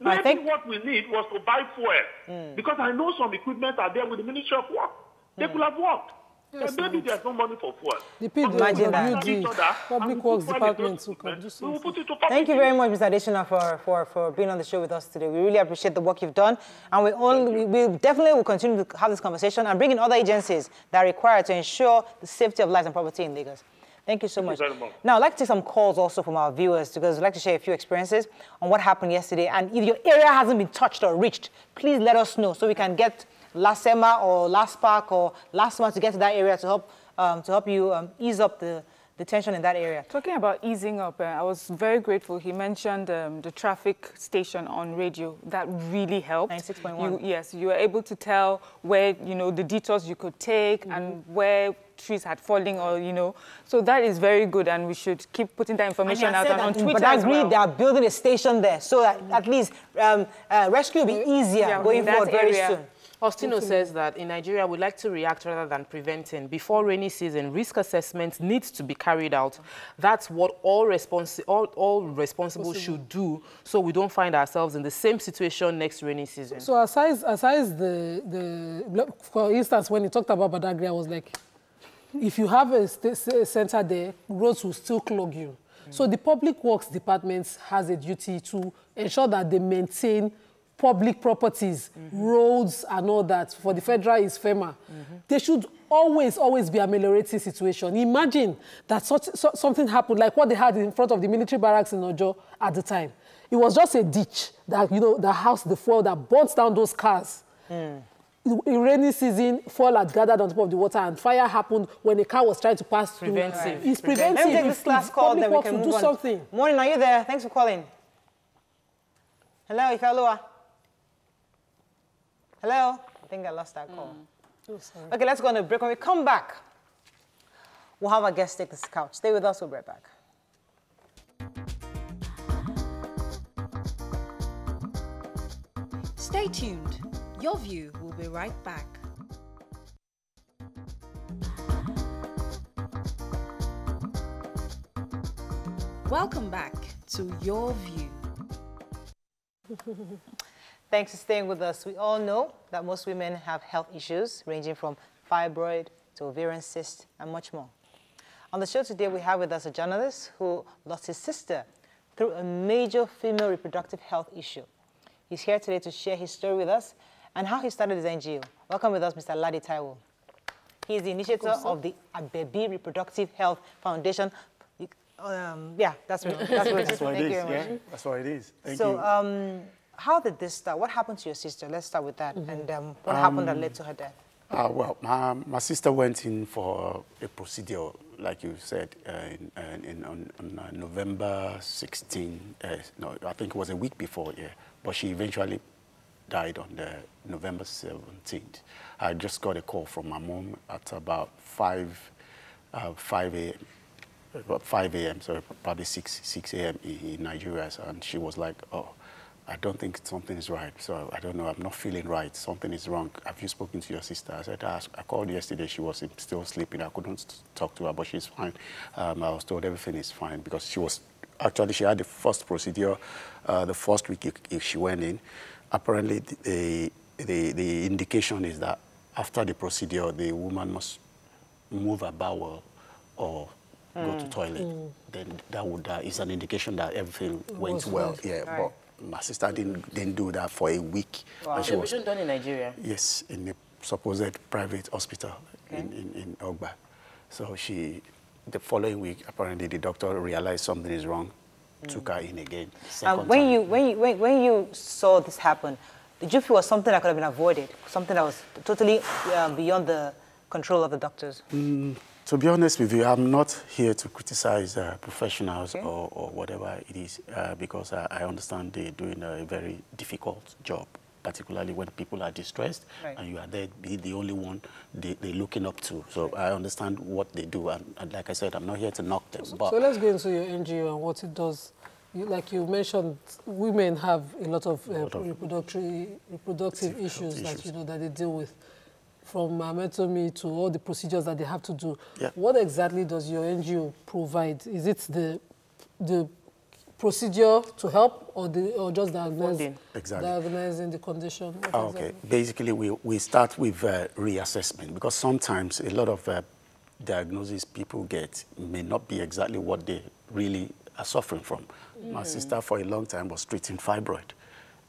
Maybe I think what we need was to buy fuel mm. because I know some equipment are there with the Ministry of Work. They mm. could have worked. Yes, maybe there's no money for fuel. The people Imagine that. The Public Works Department to come do something. Thank you very much, Mr. Adesina, for, for, for being on the show with us today. We really appreciate the work you've done. And we, only, we, we definitely will continue to have this conversation and bring in other agencies that are required to ensure the safety of lives and property in Lagos. Thank you so Thank much. You much. Now, I'd like to take some calls also from our viewers because I'd like to share a few experiences on what happened yesterday. And if your area hasn't been touched or reached, please let us know so we can get LASEMA or LASPARK or LASTMA to get to that area to help, um, to help you um, ease up the, the tension in that area. Talking about easing up, uh, I was very grateful. He mentioned um, the traffic station on radio. That really helped. 96.1. Yes, you were able to tell where, you know, the detours you could take mm -hmm. and where trees had fallen or, you know. So that is very good and we should keep putting that information out on Twitter But I agree, well. they are building a station there so that at least um, uh, rescue will be easier yeah, going forward very soon. Faustino says that in Nigeria, we like to react rather than preventing. Before rainy season, risk assessment needs to be carried out. That's what all, responsi all, all responsible should do so we don't find ourselves in the same situation next rainy season. So aside, aside the, the, for instance, when he talked about Badagry, I was like, if you have a, a center there, roads will still clog you. Mm. So the public works department has a duty to ensure that they maintain public properties, mm -hmm. roads and all that. For the federal is FEMA. Mm -hmm. They should always, always be ameliorating situation. Imagine that such, so, something happened like what they had in front of the military barracks in Ojo at the time. It was just a ditch that, you know, the house, the fuel that burnt down those cars. Mm. In rainy season, fall had gathered on top of the water and fire happened when a car was trying to pass through. Preventive. It's preventive. Let me take this last call, then we can move do on. something. Morning, are you there? Thanks for calling. Hello, Ifeoluwa. Hello? I think I lost that call. Mm. Oh, okay, let's go on a break. When we come back, we'll have our guest take this couch. Stay with us, we'll be right back. Stay tuned. Your View will be right back. Welcome back to Your View. Thanks for staying with us. We all know that most women have health issues ranging from fibroid to ovarian cyst and much more. On the show today, we have with us a journalist who lost his sister through a major female reproductive health issue. He's here today to share his story with us and how he started his NGO. Welcome with us, Mr. Ladi Taiwo. He is the initiator of the Abebi Reproductive Health Foundation. Um, yeah, that's, that's what it is. That's what Thank you very much. Yeah, that's what it is. Thank so, you. um, how did this start? What happened to your sister? Let's start with that. And um, what happened that led to her death? Uh, well, my, my sister went in for a procedure, like you said, uh, in, uh, in, on, on uh, November 16. Uh, no, I think it was a week before, yeah. But she eventually died on the November 17th. I just got a call from my mom at about 5, uh, 5 a.m. About 5 a.m., so probably 6, 6 a.m. in, in Nigeria. And she was like, oh, I don't think something is right. So I don't know. I'm not feeling right. Something is wrong. Have you spoken to your sister? I said, I, I called yesterday. She was still sleeping. I couldn't talk to her, but she's fine. Um, I was told everything is fine because she was actually she had the first procedure uh, the first week if she went in. Apparently, the, the the indication is that after the procedure, the woman must move her bowel or go to toilet. Then that would uh, is an indication that everything went well. well. Yeah, Right. but my sister didn't didn't do that for a week. And she was done in Nigeria. yes in a supposed private hospital in, in, in Ogba. So she the following week apparently the doctor realized something is wrong, took her in again. Second when, time. you, when, you, when, when you saw this happen, did you feel it was something that could have been avoided? Something that was totally um, beyond the control of the doctors? To be honest with you, I'm not here to criticize uh, professionals Okay. or, or whatever it is, uh, because I, I understand they're doing a very difficult job, particularly when people are distressed Right. and you are there, be the only one they, they're looking up to. So I understand what they do, and, and like I said, I'm not here to knock them. But So let's go into your NGO and what it does. You, like you mentioned, women have a lot of, uh, lot of reproductory, reproductive health issues, that you know that they deal with, from myomectomy to all the procedures that they have to do. Yeah. What exactly does your NGO provide? Is it the the procedure to help, or the or just diagnose, Exactly. diagnosing the condition? What Ah, okay. exactly? Basically, we, we start with uh, reassessment because sometimes a lot of uh, diagnoses people get may not be exactly what they really are suffering from. My sister, for a long time, was treating fibroid.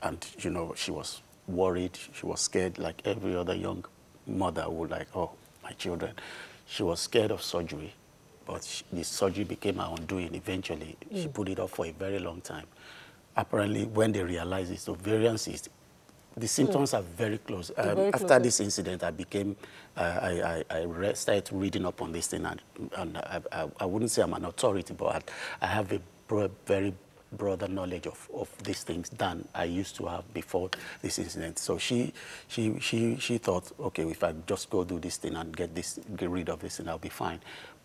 And, you know, she was worried, she was scared, like every other young mother would like, oh, my children. She was scared of surgery, but she, the surgery became her undoing eventually. She put it off for a very long time. Apparently, when they realized it's ovarian cyst, the symptoms are very close. Um, very after close. this incident, I became, uh, I, I, I re- started reading up on this thing, and, and I, I, I wouldn't say I'm an authority, but I, I have a very broader knowledge of, of these things than I used to have before this incident. So she, she, she, she thought, okay, if I just go do this thing and get this, get rid of this, and I'll be fine.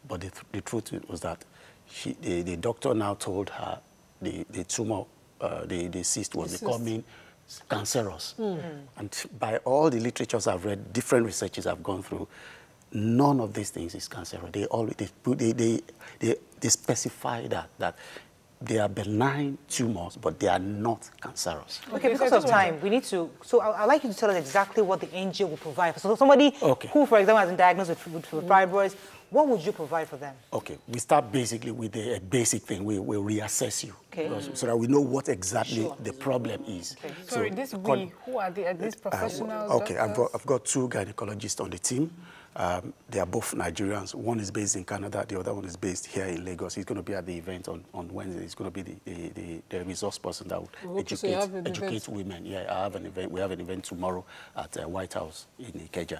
But the, the truth was that she, the, the doctor now told her the, the tumor, uh, the, the cyst was cyst. becoming cancerous. And by all the literatures I've read, different researches I've gone through, none of these things is cancerous. They always they, put- they, they, they, they specify that that they are benign tumors, but they are not cancerous. Okay, because of time, we need to. So I- I'd like you to tell us exactly what the NGO will provide. So somebody Okay. who, for example, has been diagnosed with, with, with fibroids, what would you provide for them? Okay, we start basically with the a basic thing. We will reassess you Okay. because- so that we know what exactly the problem is. Sorry, So this we, who are, they, are these uh, professionals? Okay, I've got. I've got two gynecologists on the team. Um, they are both Nigerians. One is based in Canada, the other one is based here in Lagos. He's going to be at the event on, on Wednesday. He's going to be the, the, the, the resource person that will educate, educate event. women. Yeah, I have an event. We have an event tomorrow at uh, White House in Ikeja.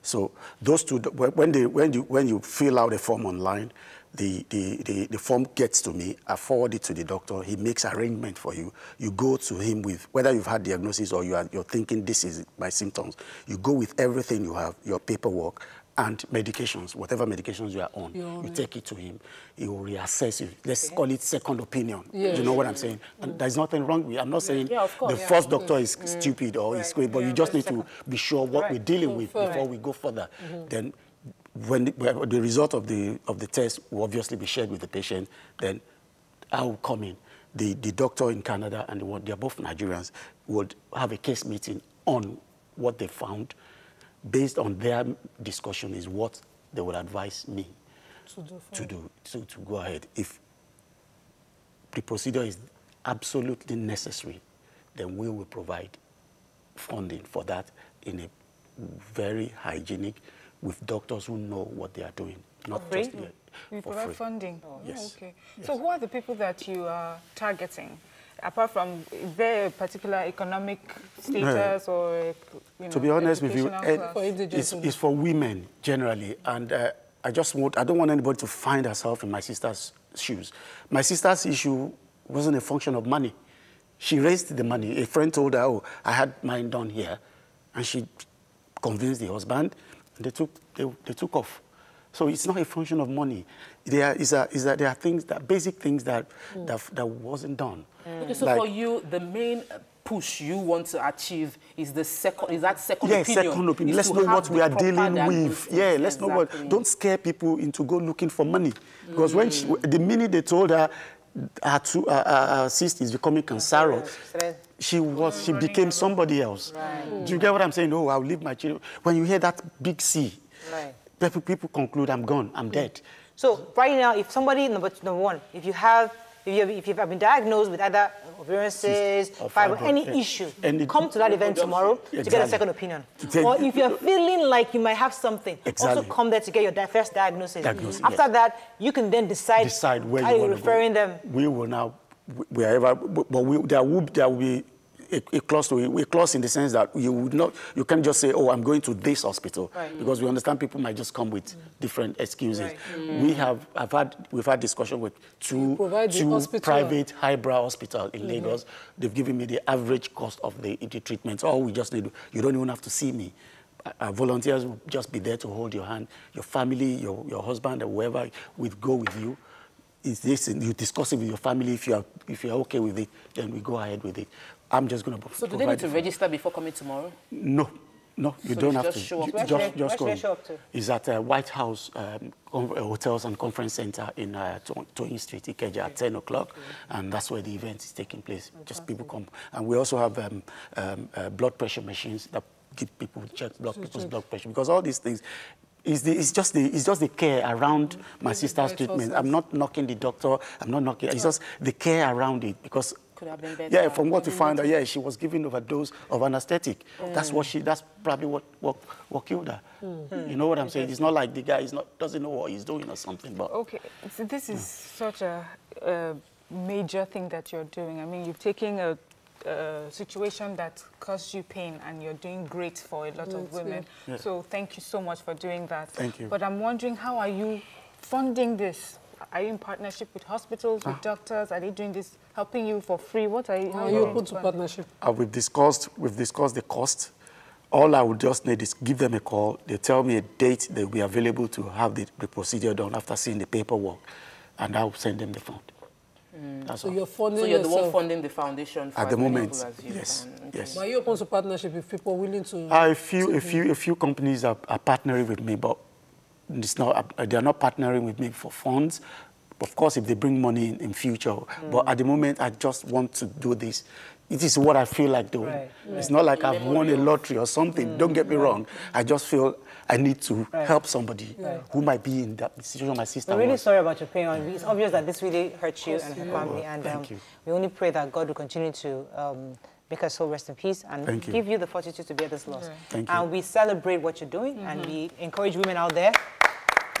So those two, when when they, when you, when you fill out a form online, the, the, the, the form gets to me, I forward it to the doctor, he makes arrangement for you. You go to him with, whether you've had diagnosis or you are, you're thinking this is my symptoms, you go with everything you have, your paperwork, and medications, whatever medications you are on, you take it to him. He will reassess you. Let's okay. call it second opinion. Yeah. You know what I'm saying? And there's nothing wrong with it. I'm not saying yeah, the yeah. first doctor is mm. stupid or right. is great, but you just need to be sure what right. we're dealing with before we go further. Mm -hmm. Then when the, the, result of the, of the test will obviously be shared with the patient, then I will come in. The, the doctor in Canada and the one, they're both Nigerians, would have a case meeting on what they found. Based on their discussion is what they would advise me to do, to, do to, to go ahead. If the procedure is absolutely necessary, then we will provide funding for that in a very hygienic, with doctors who know what they are doing. Not free? just you provide free. funding. Oh, yes. okay. Yes. So who are the people that you are targeting? Apart from their particular economic status no. or, you know, To be honest with you, uh, it's, it's, for women generally. And uh, I just want, I don't want anybody to find herself in my sister's shoes. My sister's issue wasn't a function of money. She raised the money. A friend told her, oh, I had mine done here. And she convinced the husband, and they took, they, they took off. So it's not a function of money. There is a, is a, there are things that basic things that mm. that, that wasn't done. Mm. Okay, so like, for you, the main push you want to achieve is the second is that second yeah, opinion. second opinion. Let's know what we are dealing with. Yeah, let's exactly. know what. Don't scare people into go looking for money because mm. when she, the minute they told her her, two, uh, her cyst is becoming cancerous, she was she became somebody else. Right. Do you get what I'm saying? Oh, I'll leave my children. When you hear that big C, right people, people conclude I'm gone, I'm mm. dead. So right now, if somebody, number, number one, if you have, if you have, if you have been diagnosed with either ovarian cyst, fibro, any yeah. issue, any, come to that event tomorrow exactly. to get a second opinion. or if you're feeling like you might have something, exactly. also come there to get your first diagnosis. diagnosis After yes. that, you can then decide, decide where you are referring go. them. We will now, wherever, but we, there, will, there will be a, a clause to a clause in the sense that you would not you can't just say oh I'm going to this hospital right. because we understand people might just come with mm. different excuses. Right. Mm. We have I've had we've had discussion with two two private highbrow hospital in mm -hmm. Lagos. They've given me the average cost of the, the treatment. Oh, we just need you don't even have to see me. Our volunteers will just be there to hold your hand. Your family, your, your husband, or whoever will go with you is this, you discuss it with your family. If you are if you are okay with it, then we go ahead with it. I'm just going to. So do they need to register before coming tomorrow? No, no, you so don't have just to. Show up. Just, just, just go. Show up to? Is at uh, White House um, uh, Hotels and Conference Center in uh, Toyin Street, Ikeja, okay. at 10 o'clock, okay. and that's where the event is taking place. Fantastic. Just people come, and we also have um, um, uh, blood pressure machines that give people check blood people's blood pressure because all these things it's, the, it's, just the, it's just the care around my sister's treatment. I'm not knocking the doctor. I'm not knocking. It's just the care around it because could have been better. Yeah, from what we found out, yeah, she was given overdose of anesthetic. Mm. That's what she. That's probably what what, what killed her. Mm. You know what I'm saying? It's not like the guy is not doesn't know what he's doing or something. But okay, so this is mm. such a, a, major thing that you're doing. I mean, you're taking a, a, situation that caused you pain, and you're doing great for a lot of women. Yeah. So thank you so much for doing that. Thank you. But I'm wondering, how are you funding this? Are you in partnership with hospitals, with ah. doctors? Are they doing this, helping you for free? What are you? How are you open to partnership? Uh, we've discussed. We've discussed the cost. All I would just need is give them a call. They tell me a date they'll be available to have the, the procedure done after seeing the paperwork, and I'll send them the fund. Mm. so all. you're funding So you're yourself. the one funding the foundation at the moment. Yes, okay. yes. But are you open to partnership if people are willing to? Uh, a few, a few, a few companies are, are partnering with me, but it's not, uh, they're not partnering with me for funds. Of course, if they bring money in, in future, mm. but at the moment, I just want to do this. It is what I feel like doing. Right. It's not like I've won a lottery or something. Mm. Don't get me wrong. I just feel I need to right. help somebody right. who might be in that situation. My sister. We're really was. sorry about your pain. It's obvious that this really hurt you and her family, and um, we only pray that God will continue to. Um, make her soul rest in peace and Thank give you. you the fortitude to bear this loss. Thank you. And we celebrate what you're doing mm -hmm. and we encourage women out there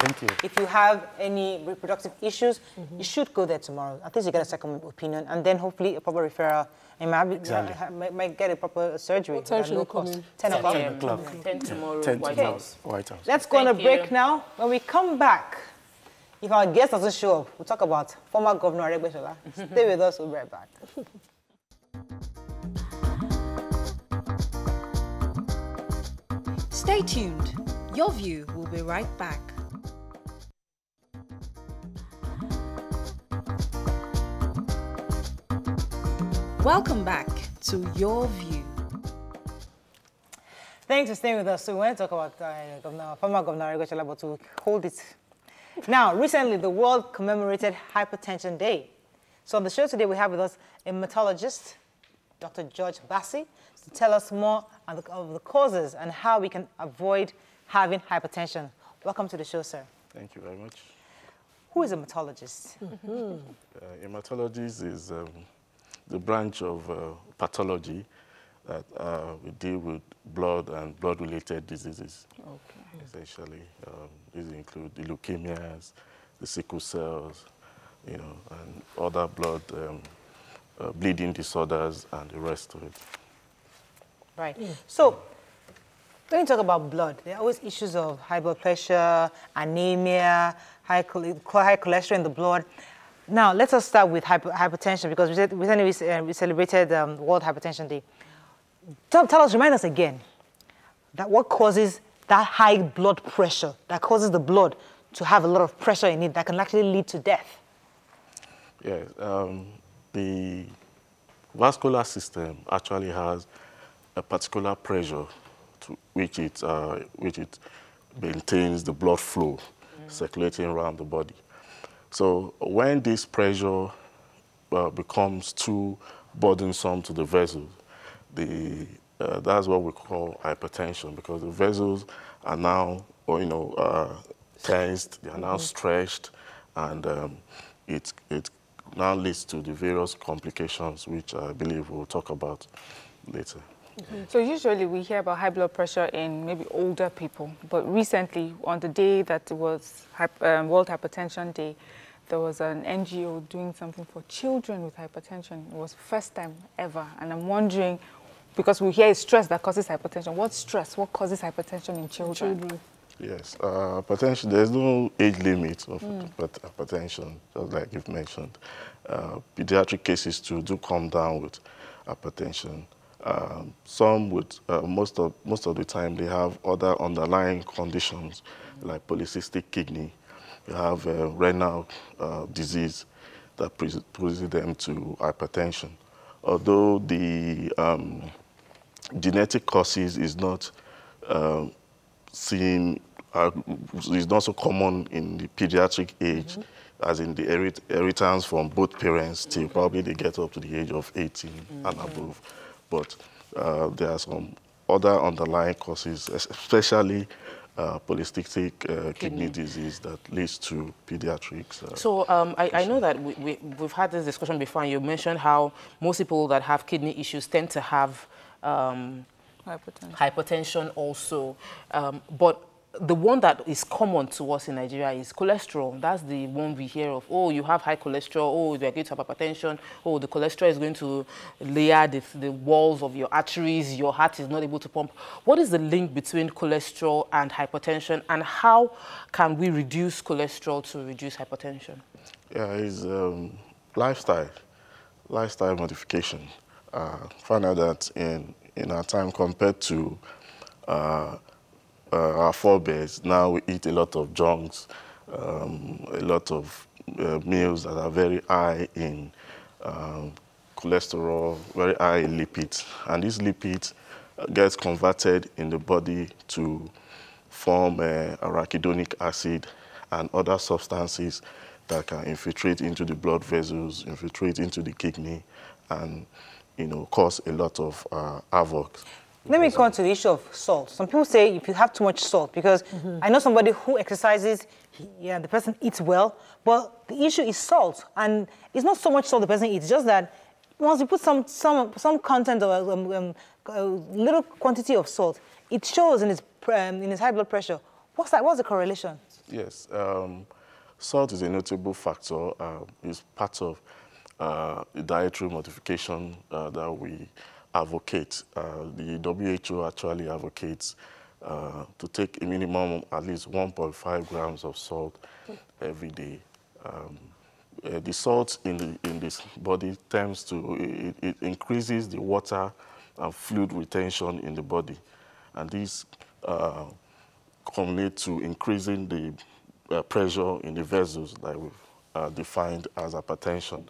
Thank you. If you have any reproductive issues, mm -hmm. you should go there tomorrow. At least you get a second opinion, and then hopefully a proper referral. And might, exactly. might, might get a proper surgery. What time should no cost? 10 o'clock. 10 o'clock. 10 tomorrow, 10 White tomorrow. House. White House. Let's go Thank on a break you. now. When we come back, if our guest doesn't show up, we'll talk about former Governor Aregbesola. Stay with us, we'll be right back. Stay tuned. Your View will be right back. Welcome back to Your View. Thanks for staying with us. So we want to talk about uh, Governor, former Governor Rigo but to hold it. Now, recently, the world commemorated Hypertension Day. So on the show today, we have with us a hematologist, Dr. George Bassi, to tell us more of the, of the causes and how we can avoid having hypertension. Welcome to the show, sir. Thank you very much. Who is a hematologist? Mm -hmm. uh, hematologist is um, the branch of uh, pathology that uh, we deal with blood and blood-related diseases. Okay. Essentially, um, these include the leukemias, the sickle cells, you know, and other blood um, uh, bleeding disorders and the rest of it. Right. Mm. So, when you talk about blood, there are always issues of high blood pressure, anemia, high, high cholesterol in the blood. Now, let us start with hyper, hypertension because we, said, we, uh, we celebrated um, World Hypertension Day. Tell, tell, us, remind us again, that what causes that high blood pressure, that causes the blood to have a lot of pressure in it that can actually lead to death? Yes, um, the vascular system actually has a particular pressure to which it, uh, which it maintains the blood flow mm. circulating around the body. So when this pressure uh, becomes too burdensome to the vessels, the, uh, that's what we call hypertension because the vessels are now, you know, uh, tensed, they are now mm -hmm. stretched, and um, it, it now leads to the various complications, which I believe we'll talk about later. Mm -hmm. So usually we hear about high blood pressure in maybe older people, but recently on the day that it was um, World Hypertension Day, there was an NGO doing something for children with hypertension. It was first time ever. And I'm wondering, because we hear stress that causes hypertension, what stress, what causes hypertension in children? children. Yes, uh, hypertension, there's no age limit of mm. hypertension, just like you've mentioned. Uh, pediatric cases too do come down with hypertension. Um, some would, uh, most, of, most of the time, they have other underlying conditions like polycystic kidney, you have a renal uh, disease that poses them to hypertension. Although the um, genetic causes is not uh, seen, uh, is not so common in the pediatric age, mm -hmm. as in the inheritance from both parents till probably they get up to the age of 18 mm -hmm. and above. But uh, there are some other underlying causes, especially uh, polycystic uh, kidney. kidney. disease that leads to pediatrics. Uh, so um, I, I, know that we, we, have had this discussion before, and you mentioned how most people that have kidney issues tend to have um, hypertension. hypertension. also. Um, but the one that is common to us in Nigeria is cholesterol. That's the one we hear of. Oh, you have high cholesterol. Oh, you are going to have hypertension. Oh, the cholesterol is going to layer the, the walls of your arteries. Your heart is not able to pump. What is the link between cholesterol and hypertension, and how can we reduce cholesterol to reduce hypertension? Yeah, it's um, lifestyle, lifestyle modification. Uh, find out that in in our time compared to uh, uh, our forebears, now we eat a lot of junks, um, a lot of uh, meals that are very high in um, cholesterol, very high in lipids. And these lipids gets converted in the body to form uh, arachidonic acid and other substances that can infiltrate into the blood vessels, infiltrate into the kidney, and you know, cause a lot of uh, havoc. Let me come to the issue of salt. Some people say if you have too much salt, because mm -hmm. I know somebody who exercises, he, yeah, the person eats well, but the issue is salt. And it's not so much salt the person eats, just that once you put some, some, some content or um, um, a little quantity of salt, it shows in his, um, in his high blood pressure. What's that? What's the correlation? Yes. Um, salt is a notable factor. Uh, it's part of uh, the dietary modification uh, that we advocate, uh, the WHO actually advocates uh, to take a minimum at least 1.5 grams of salt every day. Um, uh, the salt in, the, in this body tends to, it, it, increases the water and fluid retention in the body. And this uh, culminate to increasing the uh, pressure in the vessels that we've uh, defined as hypertension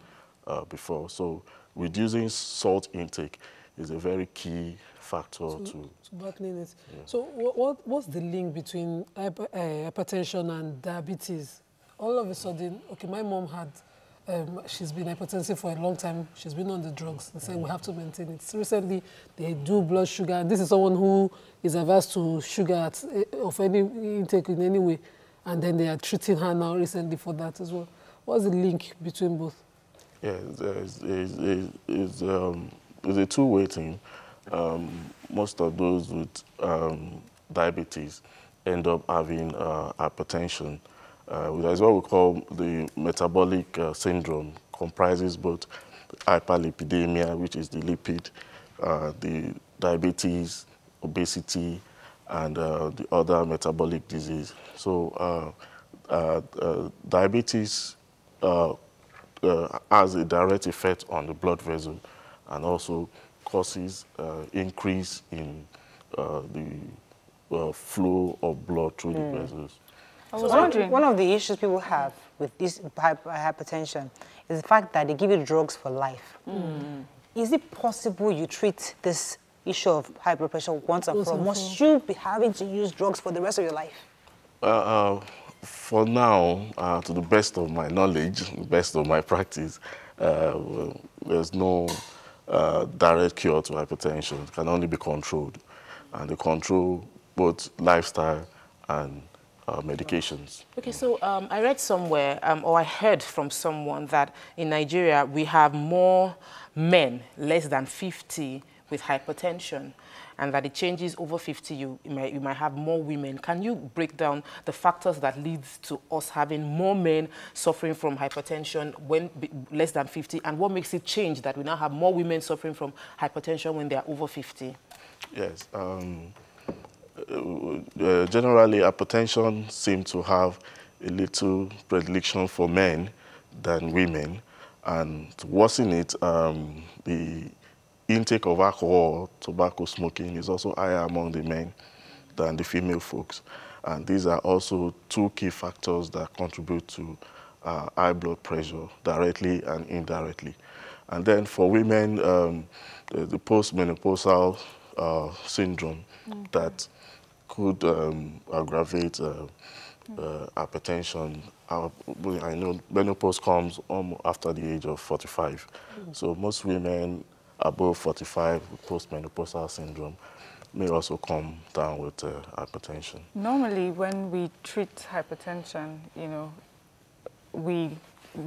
uh, before. So reducing salt intake is a very key factor to, to, to battling it. Yeah. So what, what's the link between hyper, uh, hypertension and diabetes? All of a sudden, okay, my mom had, um, she's been hypertensive for a long time. She's been on the drugs. They said we have to maintain it. So recently, they do blood sugar. And this is someone who is averse to sugar at, uh, of any intake in any way. And then they are treating her now recently for that as well. What's the link between both? Yeah, it's, it's, it's, it's, um, it's a two-way thing. Um, most of those with um, diabetes end up having uh, hypertension. Uh, that's what we call the metabolic uh, syndrome, comprises both hyperlipidemia, which is the lipid, uh, the diabetes, obesity, and uh, the other metabolic disease. So uh, diabetes uh, has a direct effect on the blood vessel and also causes uh, increase in uh, the uh, flow of blood through mm. the hmm. vessels. I was wondering, one of the issues people have with this hypertension is the fact that they give you drugs for life. Mm. Is it possible you treat this issue of high blood pressure once and for all? Must you be having to use drugs for the rest of your life? Uh, uh, for now, uh, to the best of my knowledge, best of my practice, uh, there's no uh, direct cure to hypertension. It can only be controlled. And they control both lifestyle and uh, medications. Okay, so um, I read somewhere, um, or I heard from someone that in Nigeria we have more men less than 50 with hypertension and that it changes over 50, you, you, might, you might have more women. Can you break down the factors that leads to us having more men suffering from hypertension when less than 50, and what makes it change that we now have more women suffering from hypertension when they are over 50? Yes. Um, uh, generally, hypertension seems to have a little predilection for men than women. And to worsen it, um, the intake of alcohol, tobacco smoking is also higher among the men than the female folks. And these are also two key factors that contribute to uh, high blood pressure directly and indirectly. And then for women, um, the, the postmenopausal uh, syndrome okay. that could um, aggravate uh, uh, hypertension. I know menopause comes after the age of 45. Mm. So most women above 45 with postmenopausal syndrome may also come down with uh, hypertension. Normally, when we treat hypertension, you know, we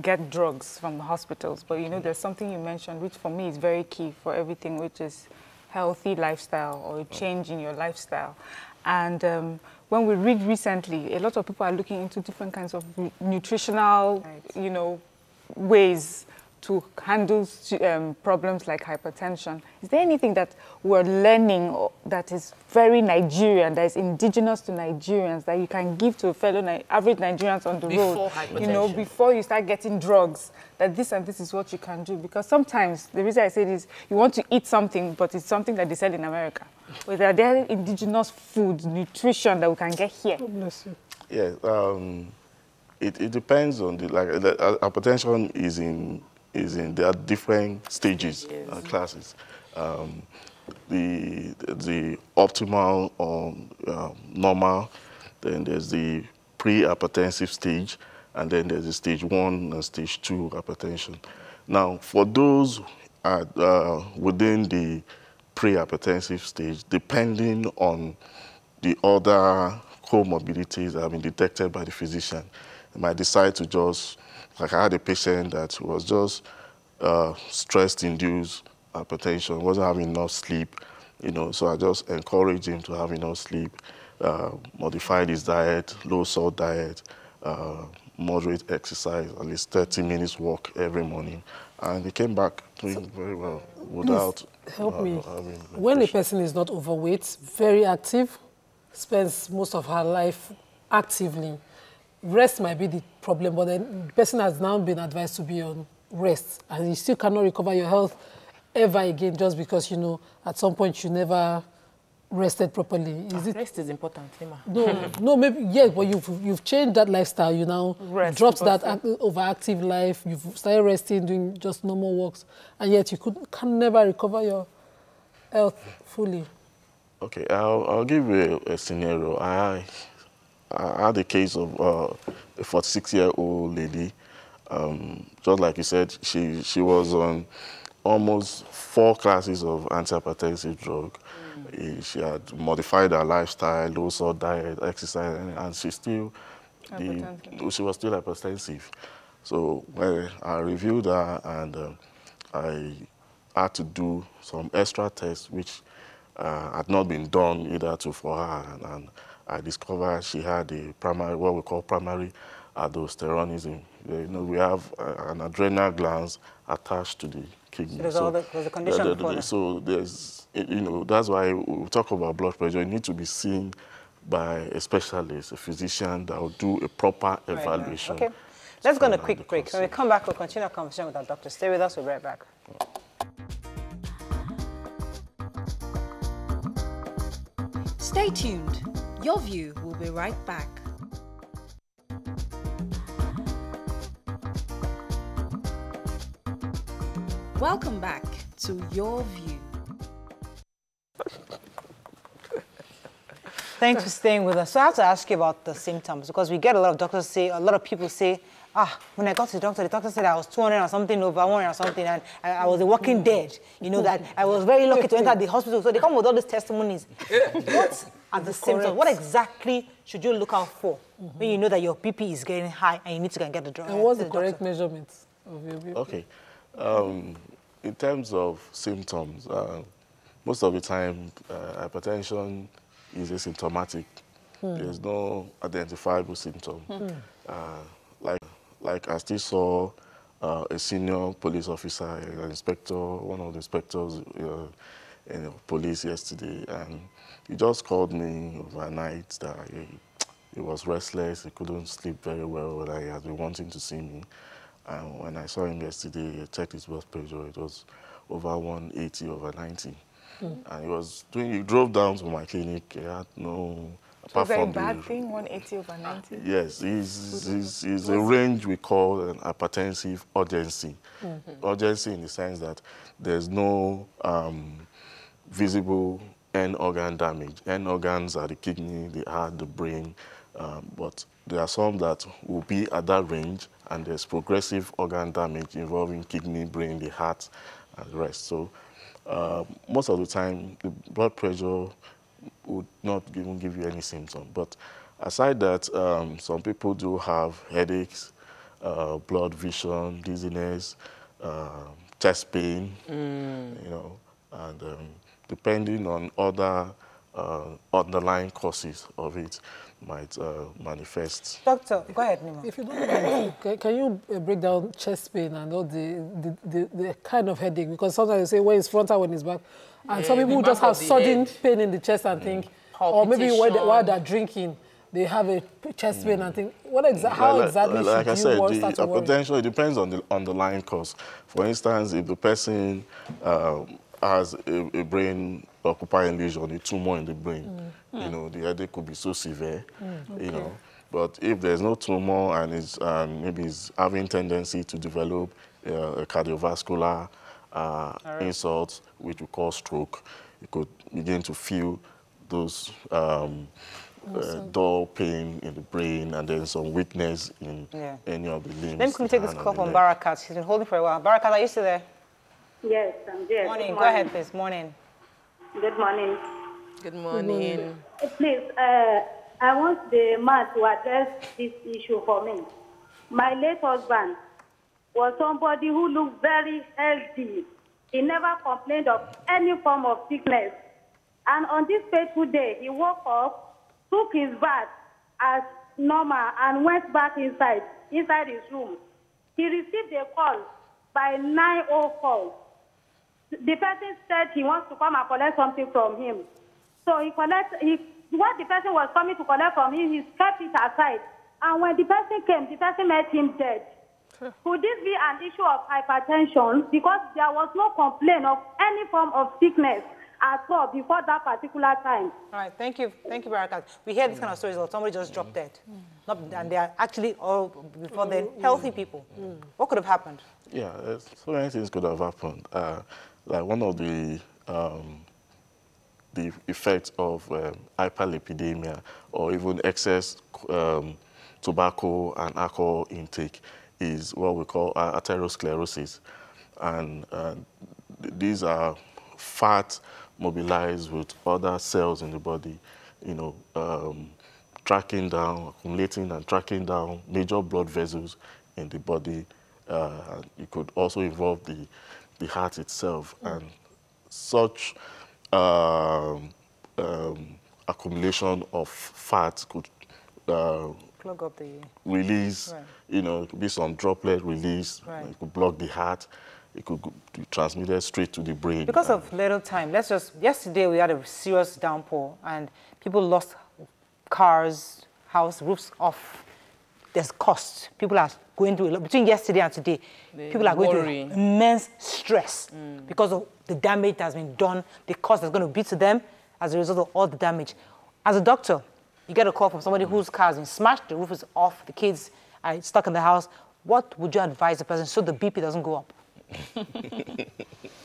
get drugs from the hospitals, but you know, there's something you mentioned, which for me is very key for everything, which is healthy lifestyle or a change in your lifestyle. And um, when we read recently, a lot of people are looking into different kinds of nutritional, you know, ways to handle um, problems like hypertension. Is there anything that we're learning that is very Nigerian, that is indigenous to Nigerians, that you can give to a fellow Ni average Nigerians on the before road? You know, before you start getting drugs, that this and this is what you can do. Because sometimes, the reason I say this, you want to eat something, but it's something that they sell in America. But are there indigenous food, nutrition that we can get here? God bless you. Yeah, um, it, it depends on the, like, the, uh, hypertension is in is in there are different stages yes. uh, classes. Um, the the optimal or um, normal, then there's the pre-hypertensive stage, and then there's the stage one and stage two hypertension. Now, for those at, uh, within the pre-hypertensive stage, depending on the other comorbidities that have been detected by the physician, they might decide to just like I had a patient that was just uh, stress-induced hypertension, wasn't having enough sleep, you know, so I just encouraged him to have enough sleep, uh, modified his diet, low-salt diet, uh, moderate exercise, at least 30 minutes walk every morning. And he came back doing very well without help me. When a person is not overweight, very active, spends most of her life actively, rest might be the problem, but the person has now been advised to be on rest, and you still cannot recover your health ever again just because, you know, at some point you never rested properly? Is ah, it rest is important, Emma. No, no, maybe yes, but you've you've changed that lifestyle. You now rest dropped that overactive life. You've started resting, doing just normal walks, and yet you could can never recover your health fully. Okay, I'll I'll give you a, a scenario. I I had a case of uh, a 46 year old lady. Um, just like you said, she she was on almost four classes of antihypertensive drug. Mm. She had modified her lifestyle, low salt diet, exercise, and she still, the, she was still hypertensive. So when I reviewed her and uh, I had to do some extra tests, which uh, had not been done either to for her, and, and I discovered she had a primary, what we call primary aldosteronism. You know, we have uh, an adrenal gland attached to the kidney. There's, so, the, there's a condition the, the, So there's, you know, that's why we talk about blood pressure. You need to be seen by a specialist, a physician that will do a proper evaluation. Right, okay. Let's go on a quick break. When we come back, we'll continue our conversation with our doctor. Stay with us. We'll be right back. Stay tuned. Your View will be right back. Welcome back to Your View. Thanks for staying with us. So I have to ask you about the symptoms because we get a lot of doctors say, a lot of people say, ah, when I got to the doctor, the doctor said I was 200 or something over 100 or something, and I, I, was a walking dead. You know, that I was very lucky to enter the hospital. So they come with all these testimonies. what are the same time. What exactly should you look out for mm -hmm. when you know that your BP is getting high and you need to go and get the drug? And what's the, the correct measurement of your BP? Okay. Um, in terms of symptoms, uh, most of the time, uh, hypertension is asymptomatic. Hmm. There's no identifiable symptom. Hmm. Uh, like, like I still saw uh, a senior police officer, an inspector, one of the inspectors uh, in police yesterday, and he just called me overnight that he, he was restless, he couldn't sleep very well, that he has been wanting to see me. And when I saw him yesterday, I checked his blood pressure. It was over 180 over 90. Mm. And he was doing, he drove down to my clinic. He had no, apart from bad the, thing, 180 over 90? Yes, it's, it's, it's a range we call an hypertensive urgency. Mm -hmm. Urgency in the sense that there's no um, visible end organ damage. End organs are the kidney, the heart, the brain, um, but there are some that will be at that range and there's progressive organ damage involving kidney, brain, the heart, and the rest. So uh, most of the time, the blood pressure would not even give you any symptom. But aside that, um, some people do have headaches, uh, blood vision, dizziness, uh, chest pain, mm. you know, and um, depending on other uh, underlying causes of it, might uh, manifest. Doctor, go ahead, Nima. If you don't mind, can, can, you uh, break down chest pain and all the, the, the, the, kind of headache? Because sometimes you say when it's frontal, when it's back. And yeah, some people just have sudden head. pain in the chest and mm. think, or maybe while, they, while they're drinking, they have a chest pain mm. and think, what exa how like, exactly like, like should I said, the potential, it depends on the underlying cause. For instance, if the person um, has a, a brain occupying lesion, a tumor in the brain, mm. you know, the headache could be so severe, mm. you know. But if there's no tumor and it's um, maybe it's having tendency to develop uh, a cardiovascular uh, right. insult, which we call stroke, you could begin to feel those um, uh, dull pain in the brain and then some weakness in yeah. any of the limbs. Let me take this call from Barakat. She's been holding for a while. Barakat, are you still there? Yes, I'm there. Morning. Go ahead, please. Morning. Good morning. Good morning. Please, uh, I want the man to address this issue for me. My late husband was somebody who looked very healthy. He never complained of any form of sickness. And on this fateful day, he woke up, took his bath as normal, and went back inside, inside his room. He received a call by 904 the person said he wants to come and collect something from him. So he collect he what the person was coming to collect from him, he kept it aside. And when the person came, the person met him dead. Could this be an issue of hypertension? Because there was no complaint of any form of sickness. at all before that particular time. All right, thank you. Thank you, Barakat. We hear this kind of stories, like somebody just dropped dead. Mm. Not, and they are actually all, before then, mm. healthy people. Mm. What could have happened? Yeah, uh, so many things could have happened. Uh, like one of the um, the effects of um, hyperlipidemia or even excess um, tobacco and alcohol intake is what we call atherosclerosis. And uh, these are fat mobilized with other cells in the body, you know, um, tracking down, accumulating and tracking down major blood vessels in the body. Uh, it could also involve the, the heart itself. Mm. And such um, um, accumulation of fat could uh, plug up the release. Right. You know, it could be some droplet release. Right. It could block the heart. It could be transmitted straight to the brain. Because of little time, let's just yesterday we had a serious downpour and people lost cars, house roofs off. There's cost. People are going through between yesterday and today. The people are going worry. through immense stress mm. because of the damage that has been done, the cost that's going to be to them as a result of all the damage. As a doctor, you get a call from somebody whose car has been smashed, the roof is off, the kids are stuck in the house. What would you advise the person so the BP doesn't go up?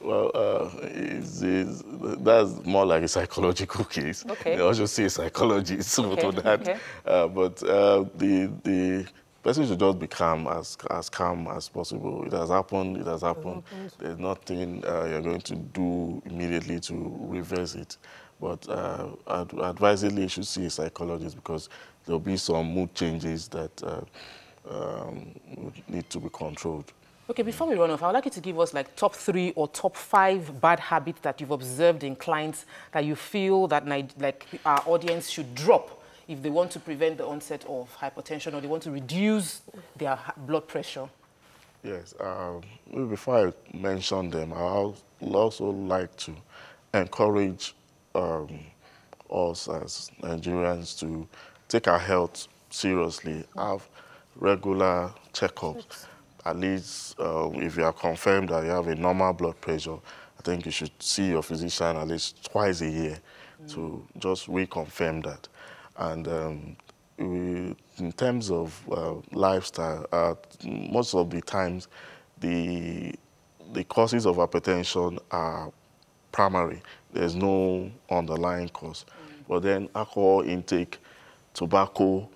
well, uh, it's, it's, that's more like a psychological case. Okay. I should say psychologist okay. to that. Okay. Uh, but uh, the the person should just become as as calm as possible. It has happened. It has happened. There's nothing uh, you're going to do immediately to reverse it. But uh, ad advisedly, you should see a psychologist because there'll be some mood changes that uh, um, need to be controlled. Okay, before we run off, I would like you to give us like top three or top five bad habits that you've observed in clients that you feel that like our audience should drop if they want to prevent the onset of hypertension or they want to reduce their blood pressure. Yes, um, before I mention them, I would also like to encourage um, us as Nigerians to take our health seriously, have regular checkups at least uh, if you are confirmed that you have a normal blood pressure, I think you should see your physician at least twice a year mm. to just reconfirm that. And um, we, in terms of uh, lifestyle, uh, most of the times the, the causes of hypertension are primary. There's no underlying cause. Mm. But then alcohol intake, tobacco,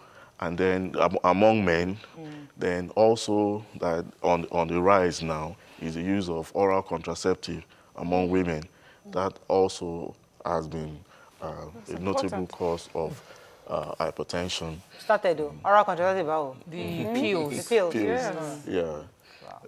and then um, among men, mm. then also that on, on the rise now is the use of oral contraceptive among women. Mm. That also has been uh, a important. notable cause of uh, hypertension. Started though, oral contraceptive, The mm -hmm. pills. The pills, pills. Yes. yeah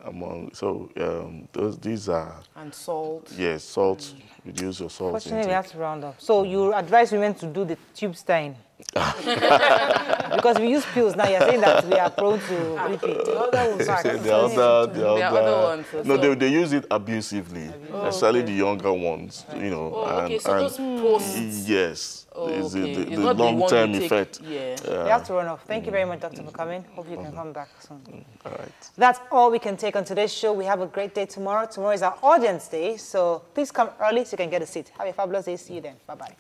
among so um, those these are and salt. Yes, salt. Mm. Reduce your salt. Fortunately, we have to round up. So you advise women to do the tube stein. because we use pills now, you're saying that we are prone to repeat. The other ones, the other, the other, other ones. No, they, they use it abusively, oh, especially okay. the younger ones. You know, oh, and, okay. so and, those post. Yes. Oh, okay. the, the, the long-term effect. Yeah. yeah. We have to run off. Thank you very much, Doctor, for coming. Hope you can come back soon. Mm, all right. That's all we can take on today's show. We have a great day tomorrow. Tomorrow is our audience day, so please come early so you can get a seat. Have a fabulous day. See you then. Bye-bye.